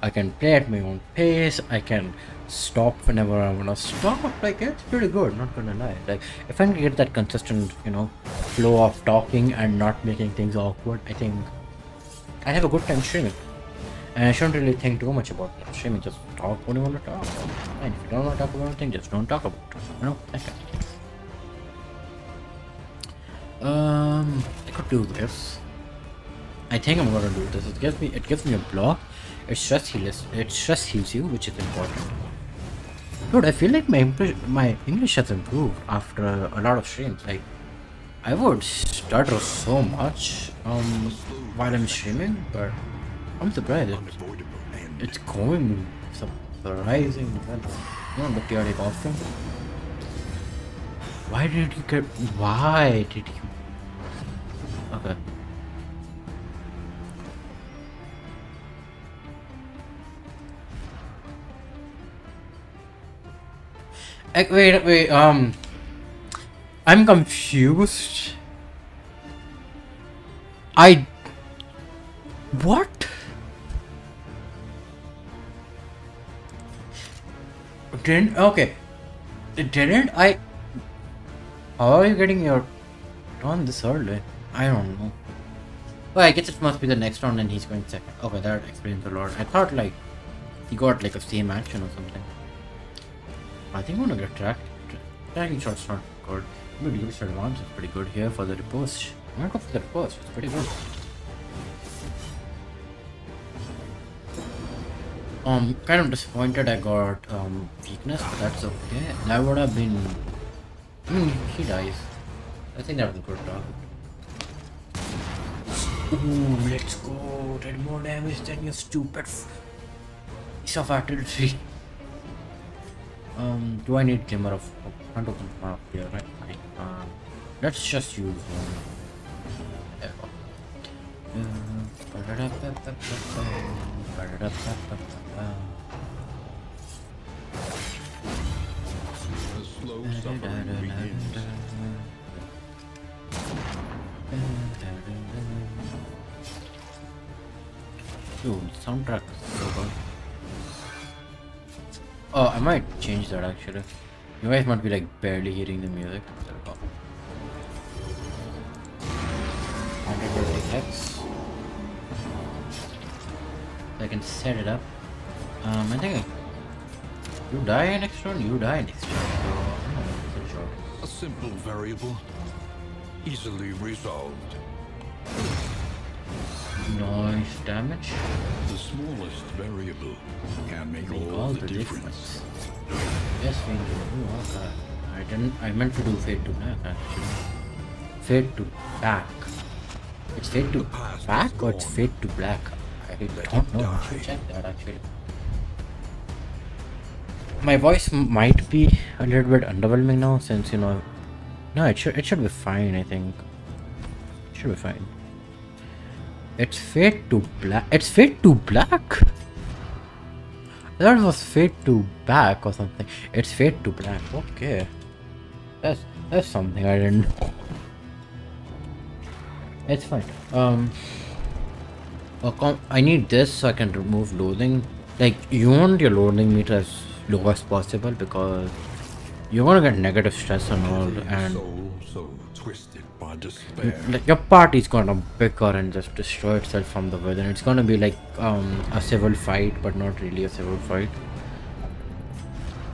I can play at my own pace. I can stop whenever I wanna stop. Like it's pretty good. Not gonna lie. Like if I can get that consistent, you know, flow of talking and not making things awkward, I think I have a good time streaming. And I shouldn't really think too much about that. streaming. Just talk what you want to talk about. And if you don't want to talk about anything, just don't talk about it. You know, that kind of thing. Um, I could do this. I think I'm gonna do this. It gives me it gives me a block. It stress heals it stress heals you, which is important. Dude, I feel like my my English has improved after a lot of streams. Like I would stutter so much um while I'm streaming, but I'm surprised. It's going surprising well. You know the periodic often. Why did you get why did you Okay. Wait, wait, um I'm confused. I what? Didn't okay. Didn't I how are you getting your turn this early? I don't know. Well, I guess it must be the next round and he's going second. Okay, that explains a lot. I thought like he got like a same action or something. I think I'm gonna get tracked. Tracking shot's not good. Maybe use advance is pretty good here for the riposte. Go for the riposte. It's pretty good. Um, kind of disappointed I got um weakness, but that's okay. That would have been. I mean, he dies. I think that was a good dog. Ooh, let's go. Did more damage than your stupid piece of artillery. Um, do I need Glimmer of Hope? Can't open Glimmer of here, right? Fine. Um, let's just use one. Dude, soundtrack is so good. Oh, I might change that actually. You guys might be like barely hearing the music. There we go. 120 hex. I can set it up. Um, I think I, you die next round, you die next round. So, I'm not really sure. A simple variable, easily resolved. Nice damage. The smallest variable can make Make all, the, difference. Yes, do. Oh, okay. I didn't. I meant to do fade to black actually. Fade to back. It's fade to back or it's fade to black. I don't know. I should check that actually. My voice might be a little bit underwhelming now since you know. No, it should it should be fine. I think. It should be fine. It's fade to black. It's fade to black. That was fade to back or something. It's fade to black. Okay. That's that's something I didn't know. It's fine. Um. I need this so I can remove loathing. Like you want your loathing meter as low as possible because you're gonna get negative stress and all, and so twisted by despair. like your party's gonna bicker and just destroy itself from the within. It's gonna be like um, a civil fight, but not really a civil fight.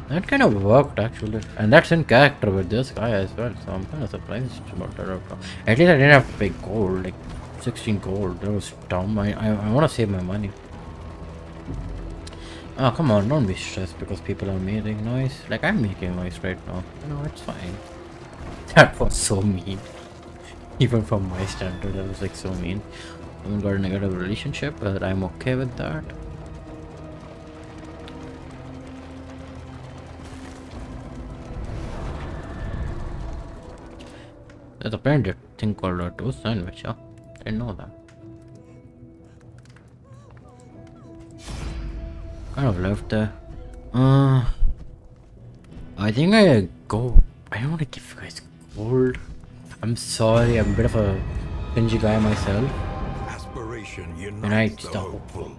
That kind of worked actually, and that's in character with this guy as well. So I'm kind of surprised about that outcome. At least I didn't have to pay gold, like 16 gold. That was dumb. I I, I want to save my money. Oh come on, don't be stressed because people are making noise. Like I'm making noise right now. No, it's fine. That was so mean. Even from my standard, that was like so mean. I haven't got a negative relationship, but I'm okay with that. There's apparently a thing called a toast sandwich, yeah? Didn't know that. Kind of left there. Uh, I think I go. I don't want to give you guys gold. I'm sorry, I'm a bit of a stingy guy myself. Aspiration unites the hopeful.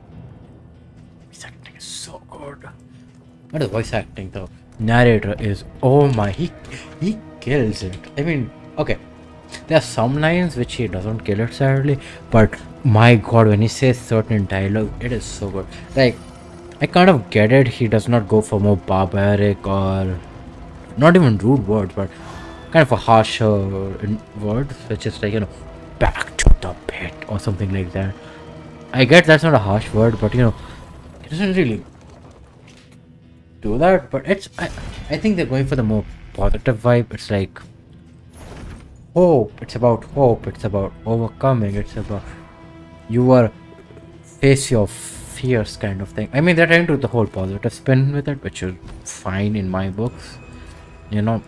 Voice acting is so good. What is voice acting though? Narrator is oh my he he kills it. I mean, okay. There are some lines which he doesn't kill it sadly, but my god when he says certain dialogue, it is so good. Like I kind of get it, he does not go for more barbaric or not even rude words, but kind of a harsher in- words, which is like, you know, back to the pit or something like that. I get that's not a harsh word, but you know, it doesn't really do that. But it's I, I think they're going for the more positive vibe. It's like hope. It's about hope. It's about overcoming. It's about you are face your fears kind of thing. I mean, they're trying to do the whole positive spin with it, which is fine in my books. You know,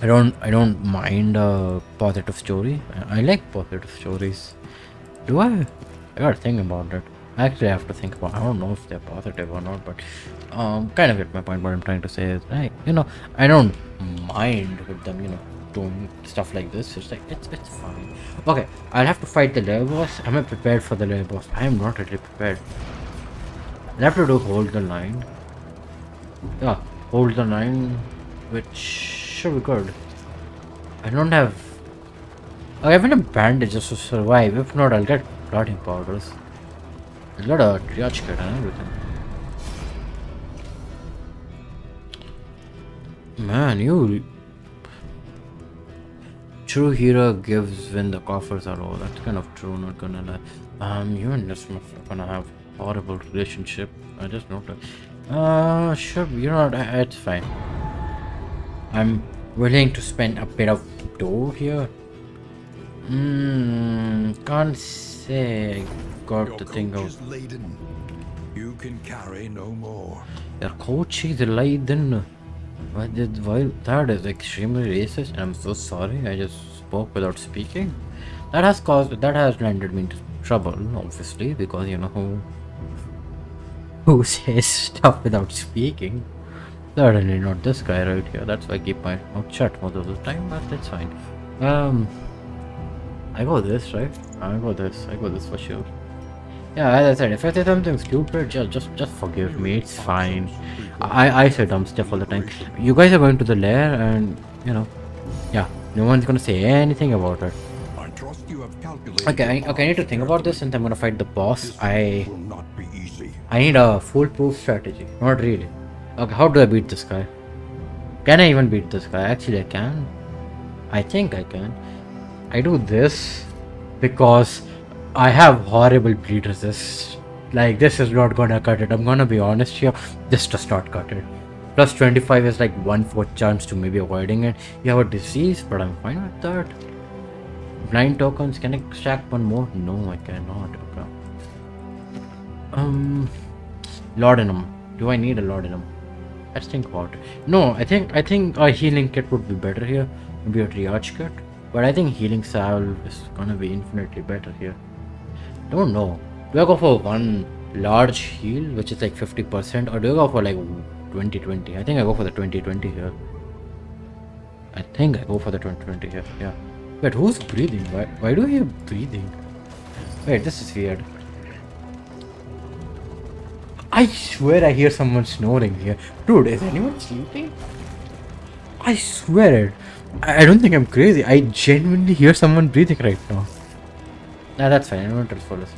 I don't I don't mind a positive story. I, like positive stories. Do I? I gotta think about it. I actually have to think about. I don't know if they're positive or not, but um, kind of get my point. What I'm trying to say is, right? You know, I don't mind with them. You know, doing stuff like this. It's like it's it's fine. Okay, I'll have to fight the layer boss. Am I prepared for the layer boss? I am not really prepared. I'll have to do hold the line. Yeah, hold the line, which should be good. I don't have. I have enough bandages to survive. If not, I'll get clotting powders. I'll get a triage kit and everything. Man, you. True hero gives when the coffers are low. That's kind of true, not gonna lie. Um, you and this motherfucker gonna have horrible relationship. I just noticed. Uh, sure, you're uh, It's fine. I'm willing to spend a bit of dough here. Hmm, can't say I got Your the thing out. is laden. You can carry no more. Your coach is laden. Why that is extremely racist and I'm so sorry. I just spoke without speaking. That has caused that has landed me into trouble, obviously, because you know who who says stuff without speaking. Certainly not this guy right here. That's why I keep my mouth shut most of the time, but that's fine. Um I go this, right? I go this. I go this for sure. Yeah, as I said, if I say something stupid, just just just forgive me. It's fine. I I say dumb stuff all the time. You guys are going to the lair, and you know, yeah, no one's gonna say anything about it. I trust you have calculated. Okay, I, okay, I need to think about this since I'm gonna fight the boss. I will not be easy. I need a foolproof strategy. Not really. Okay, how do I beat this guy? Can I even beat this guy? Actually, I can. I think I can. I do this because I have horrible bleed resist. Like, this is not gonna cut it. I'm gonna be honest here. This does not cut it. Plus 25 is like 1 4th chance to maybe avoiding it. You have a disease, but I'm fine with that. Blind tokens, can I stack one more? No, I cannot. Okay. Um, laudanum. Do I need a laudanum? Let's think about it. No, I think I think a healing kit would be better here. Maybe a triage kit. But I think healing salve is gonna be infinitely better here. Don't know. Do I go for one large heal, which is like 50%, or do I go for like 20-20? I think I go for the 20-20 here. I think I go for the 20-20 here. Yeah. Wait, who's breathing? Why? Why do I hear breathing? Wait, this is weird. I swear I hear someone snoring here. Dude, is anyone sleeping? I swear it. I I don't think I'm crazy. I genuinely hear someone breathing right now. Nah, that's fine. I don't trust for this.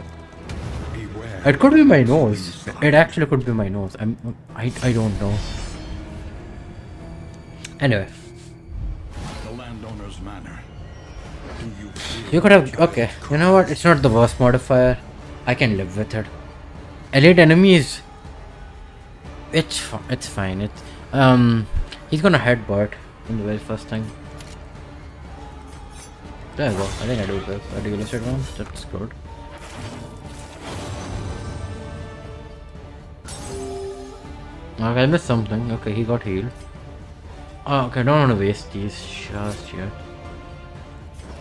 Beware. It could be my nose. It actually could be my nose. I'm. I. I don't know. Anyway, The landowner's manor. Do you feel you could have. Okay, you know what? It's not the worst modifier. I can live with it. Elite enemies. It's. It's fine. It's. Um. He's gonna headbutt in the very first thing. There you go. I think I do this. I do illustrate one. That's good. Okay, I missed something. Okay, he got healed. Oh, okay, I don't want to waste these just yet.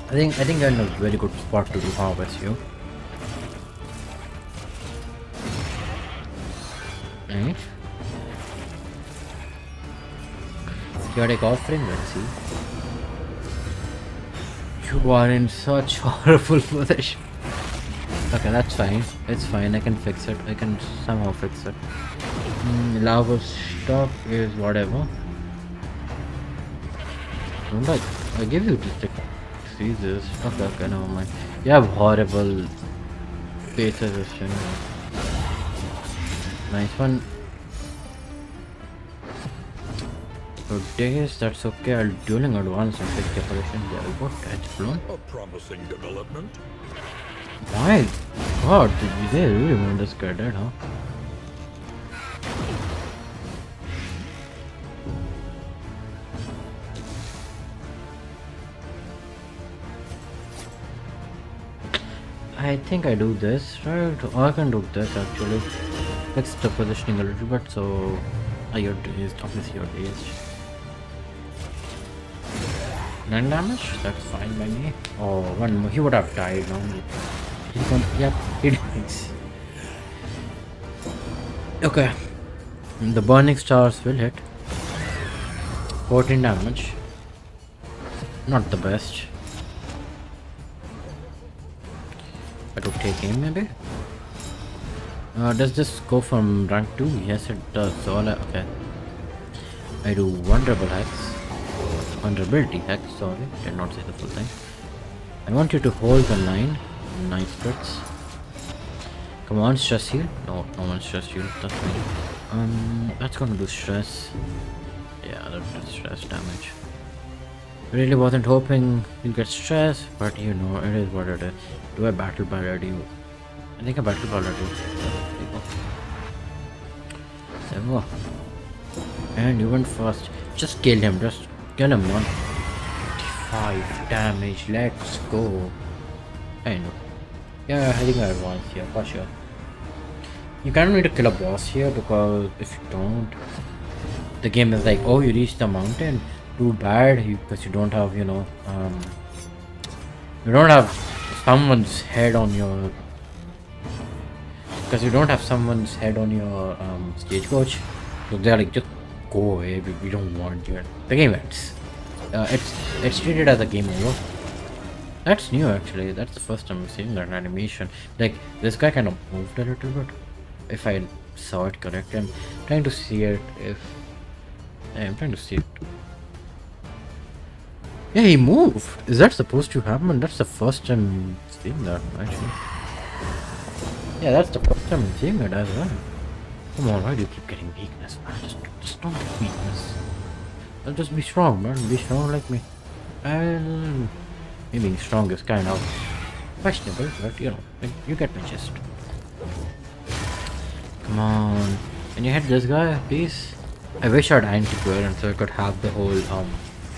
I think I think I'm in a very good spot to do harvest you. Right. Chaotic offering, let's see. You are in such horrible position. Okay, that's fine. It's fine. I can fix it. I can somehow fix it. Mm, lava stock is whatever. Don't I? I give you just a Jesus. Okay, okay, never mind. You have horrible face resistance. Nice one. For days, that's okay. I'll dueling advance and the operation. There we go. Catch flown. a promising development? My god, they really want this guy dead, huh? I think I do this, right? I can do this actually. Fix the positioning a little bit so I you're dazed, obviously you're dazed. 9 damage? That's fine by me. Oh, one more. He would have died normally. He's gonna. Yep, he dies. Okay. The burning stars will hit. 14 damage. Not the best. I could take aim maybe. Uh, does this go from rank 2? Yes, it does. So all I, okay. I do vulnerable hacks. Vulnerability hex, sorry. Did not say the full thing. I want you to hold the line. Nice crits. Come on, stress heal. No, no one stress heal. That's fine. Um, that's gonna do stress. Yeah, that does stress damage. Really wasn't hoping you'll get stress, but you know, it is what it is. Do I battle by ready? I think I battle by ready. You go. And you went first. Just kill him, just kill him, man. 5 damage, let's go. I know. Yeah, I think I advanced here, for sure. You kind of need to kill a boss here because if you don't, the game is like, oh, you reached the mountain. Too bad because you don't have, you know, um, you don't have someone's head on your, because you don't have someone's head on your um, stagecoach. So they're like, just go away. We, we don't want you. The game ends. Uh, it's it's treated as a game over. That's new actually. That's the first time I'm seeing that animation. Like this guy kind of moved a little bit. If I saw it correctly, I'm trying to see it. If I'm trying to see it. Yeah, he moved. Is that supposed to happen? That's the first time seeing that actually. Yeah, that's the seeing it as well. Come on, why do you keep getting weakness, man? Just, just don't get weakness. Well, just be strong, man. Be strong like me. And me being strong is kind of questionable, but you know, you get my gist. Come on. Can you hit this guy, please? I wish I had anti-coherent so I could have the whole um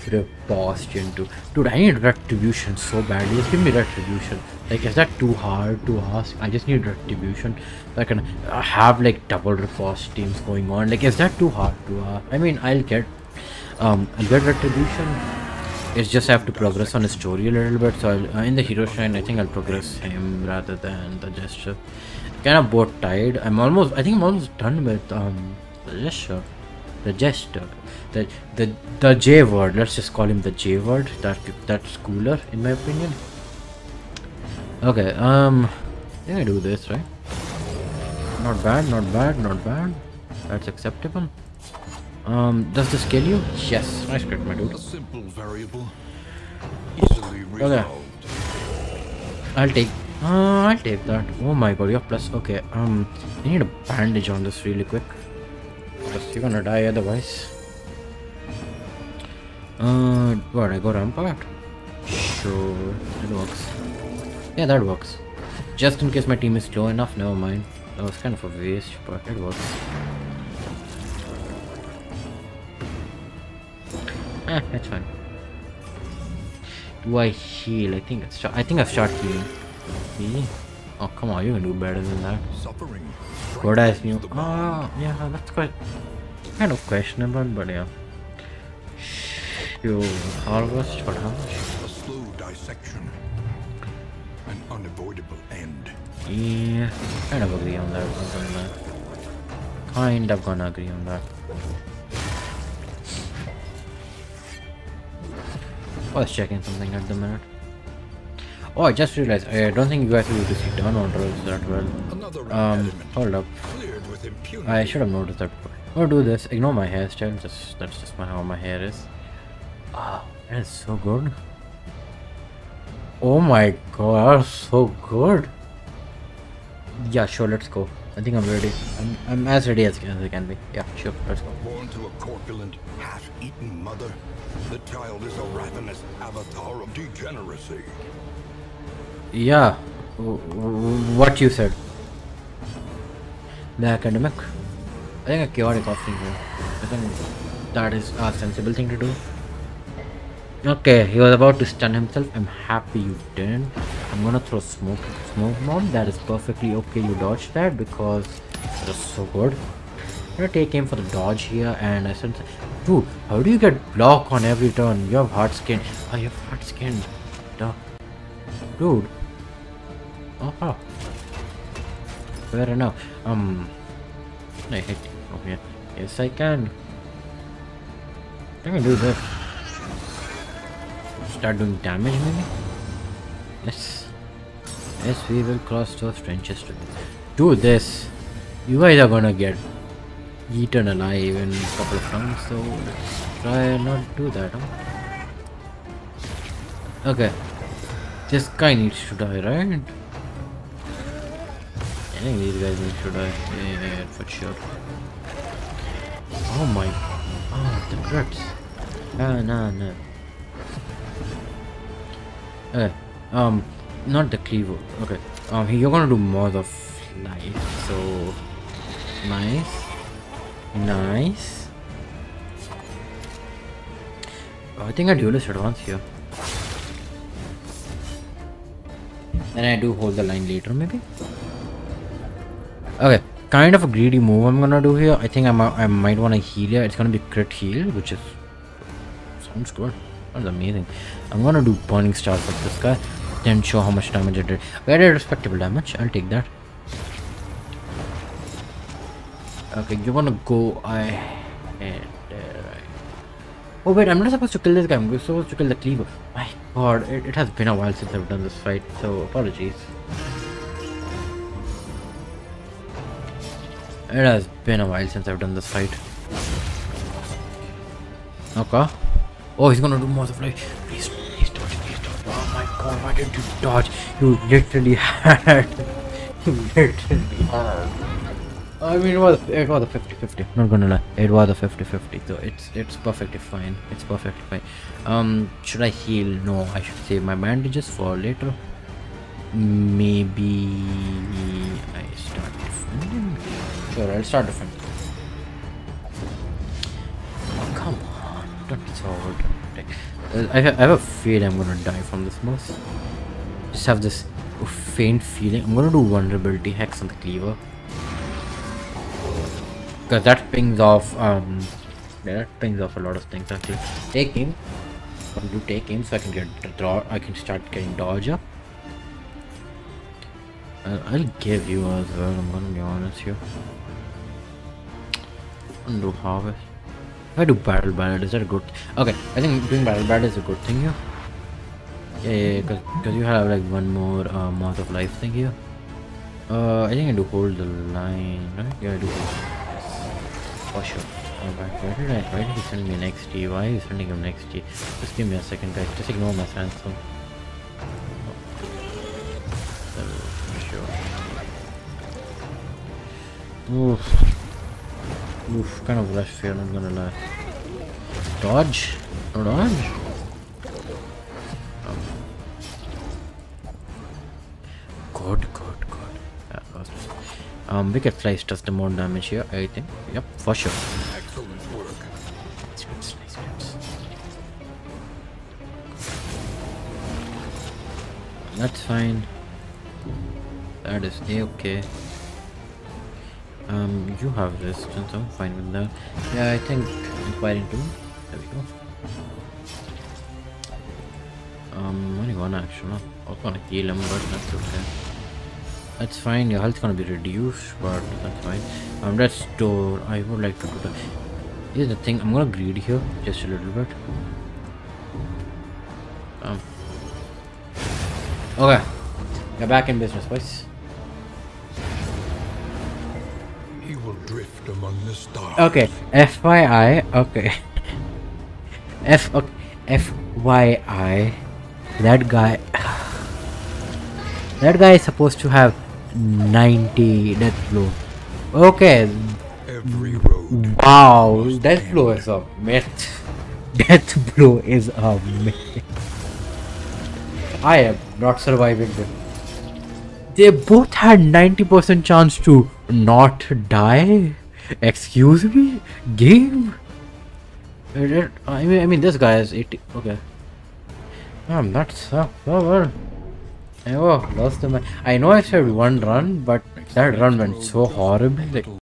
the boss gen to dude I need retribution so badly. Just give me retribution. Like is that too hard to ask? I just need retribution. I can have like double riposte teams going on. Like is that too hard to ask? I mean I'll get um I'll get retribution. It's just I have to progress on the story a little bit. So uh, in the hero shrine, I think I'll progress him rather than the Jester. Kind of both tied. I'm almost. I think I'm almost done with um the Jester, the Jester, the the the J word. Let's just call him the J word. That that's cooler in my opinion. Okay. Um, I think I do this right. Not bad. Not bad. Not bad. That's acceptable. Um, does this kill you? Yes. Nice crit, my dude. A simple variable, easily resolved. I'll take. Uh, I'll take that. Oh my god, you have plus. Okay. Um, I need a bandage on this really quick. Because you're gonna die otherwise. Uh, what? I got rampart. Sure, it works. Yeah, that works. Just in case my team is slow enough. Never mind. That was kind of a waste, but it works. Eh, that's fine. Do I heal? I think it's. I think I start healing. See? Oh come on, you can do better than that. Suffering. As strengthens new. Ah, yeah, that's quite kind of questionable, but yeah. You harvest for how much? A slow dissection. Yeah, kind of agree on that. one, on that. Kind of gonna agree on that. I was checking something at the minute. Oh, I just realized. I don't think you guys will be able to see down on rolls that well. Um, hold up. Cleared with impunity. I should have noticed that. gonna do this. Ignore my hairstyle. Just that's just my, how my hair is. Ah, that is so good. Oh my god, so good. Yeah, sure. Let's go. I think I'm ready. I'm, I'm as ready as, as I can be. Yeah, sure. Let's go. Born to a corpulent, half-eaten mother, the child is a ravenous avatar of degeneracy. Yeah. What you said. The academic. I think a chaotic option here. I think that is a sensible thing to do. Okay, he was about to stun himself. I'm happy you didn't. I'm gonna throw smoke smoke bomb. That is perfectly okay. You dodged that because that is so good. I'm gonna take aim for the dodge here and I said, dude, how do you get block on every turn? You have hard skin. Oh, you have hard skin. Duh. Dude. Oh, fair enough. Um, I hit from here? Yes, I can. I can do this. Start doing damage, maybe. Yes. Yes, we will cross those trenches together. Do this. You guys are gonna get eaten alive in a couple of rounds, so let's try not do that, huh? Okay. This guy needs to die, right? I think these guys need to die. Yeah, yeah, yeah, for sure. Oh my. Oh, the crits. Ah, no, no. Okay. Um, not the cleaver. Okay. Um, you're gonna do more of life. So, nice. Nice. Oh, I think I duelist advance here. Then I do hold the line later, maybe. Okay, kind of a greedy move I'm gonna do here. I think I'm, I might want to heal here. It's gonna be crit heal, which is sounds good. That's amazing. I'm gonna do burning stars with this guy, then show how much damage I did. I did respectable damage. I'll take that. Okay, you're gonna go ahead. Right. Oh wait, I'm not supposed to kill this guy. I'm supposed to kill the cleaver. My God, it, it has been a while since I've done this fight, so apologies. It has been a while since I've done this fight. Okay. Oh, he's gonna do more of like. Please, please dodge, please dodge. Oh my god, why didn't you dodge? You literally had. You literally had. I mean, it was it was a 50-50. Not gonna lie, it was a 50-50. So it's it's perfectly fine. It's perfectly fine. Um, should I heal? No, I should save my bandages for later. Maybe I start defending. Sure, I'll start defending. Oh come on! Uh, I, have a feeling I'm gonna die from this boss. Just have this faint feeling. I'm gonna do vulnerability hex on the cleaver. Because that pings off um yeah, that pings off a lot of things actually. Take aim I'm gonna do take aim so I can get draw I can start getting dodge up. Uh, I'll give you as well I'm gonna be honest here. Gonna do harvest if I do battle ballad is that a good okay I think doing battle ballad is a good thing here yeah yeah because because you have like one more uh, month of life thing here uh I think I do hold the line right yeah I do hold for sure. Why, why did I? Why did he send me an XD? Why are you sending him an XD? Just give me a second, guys. Just ignore my Samsung. Sure. Oof. Oof. Kind of left field. I'm gonna lie. Dodge. No dodge. Um. Good, good, good. Yeah, um, Wicked Slice does the more damage here, I think. Yep, for sure. Excellent work. Crits, nice crits. That's fine. That is a-okay. Um, you have this, resistance, I'm fine with that. Yeah, I think inquiring too. There we go. Um, only one action. huh? I was gonna kill him, but that's okay. That's fine, your health's gonna be reduced, but that's fine. Um, let's store. I would like to do that. Here's the thing, I'm gonna greed here just a little bit. Um. Okay. You're back in business, boys. Drift among the stars. Okay, FYI, okay. F okay, FYI, that guy, that guy is supposed to have 90 death blow. Okay, Every road wow, death blow is a myth. Death blow is a myth. I am not surviving this. They both had 90% chance to not die. Excuse me, game. I mean, I mean, this guy is 80. Okay. I'm uh, oh, well. Oh, lost. I know I said one run, but that run went so horrible.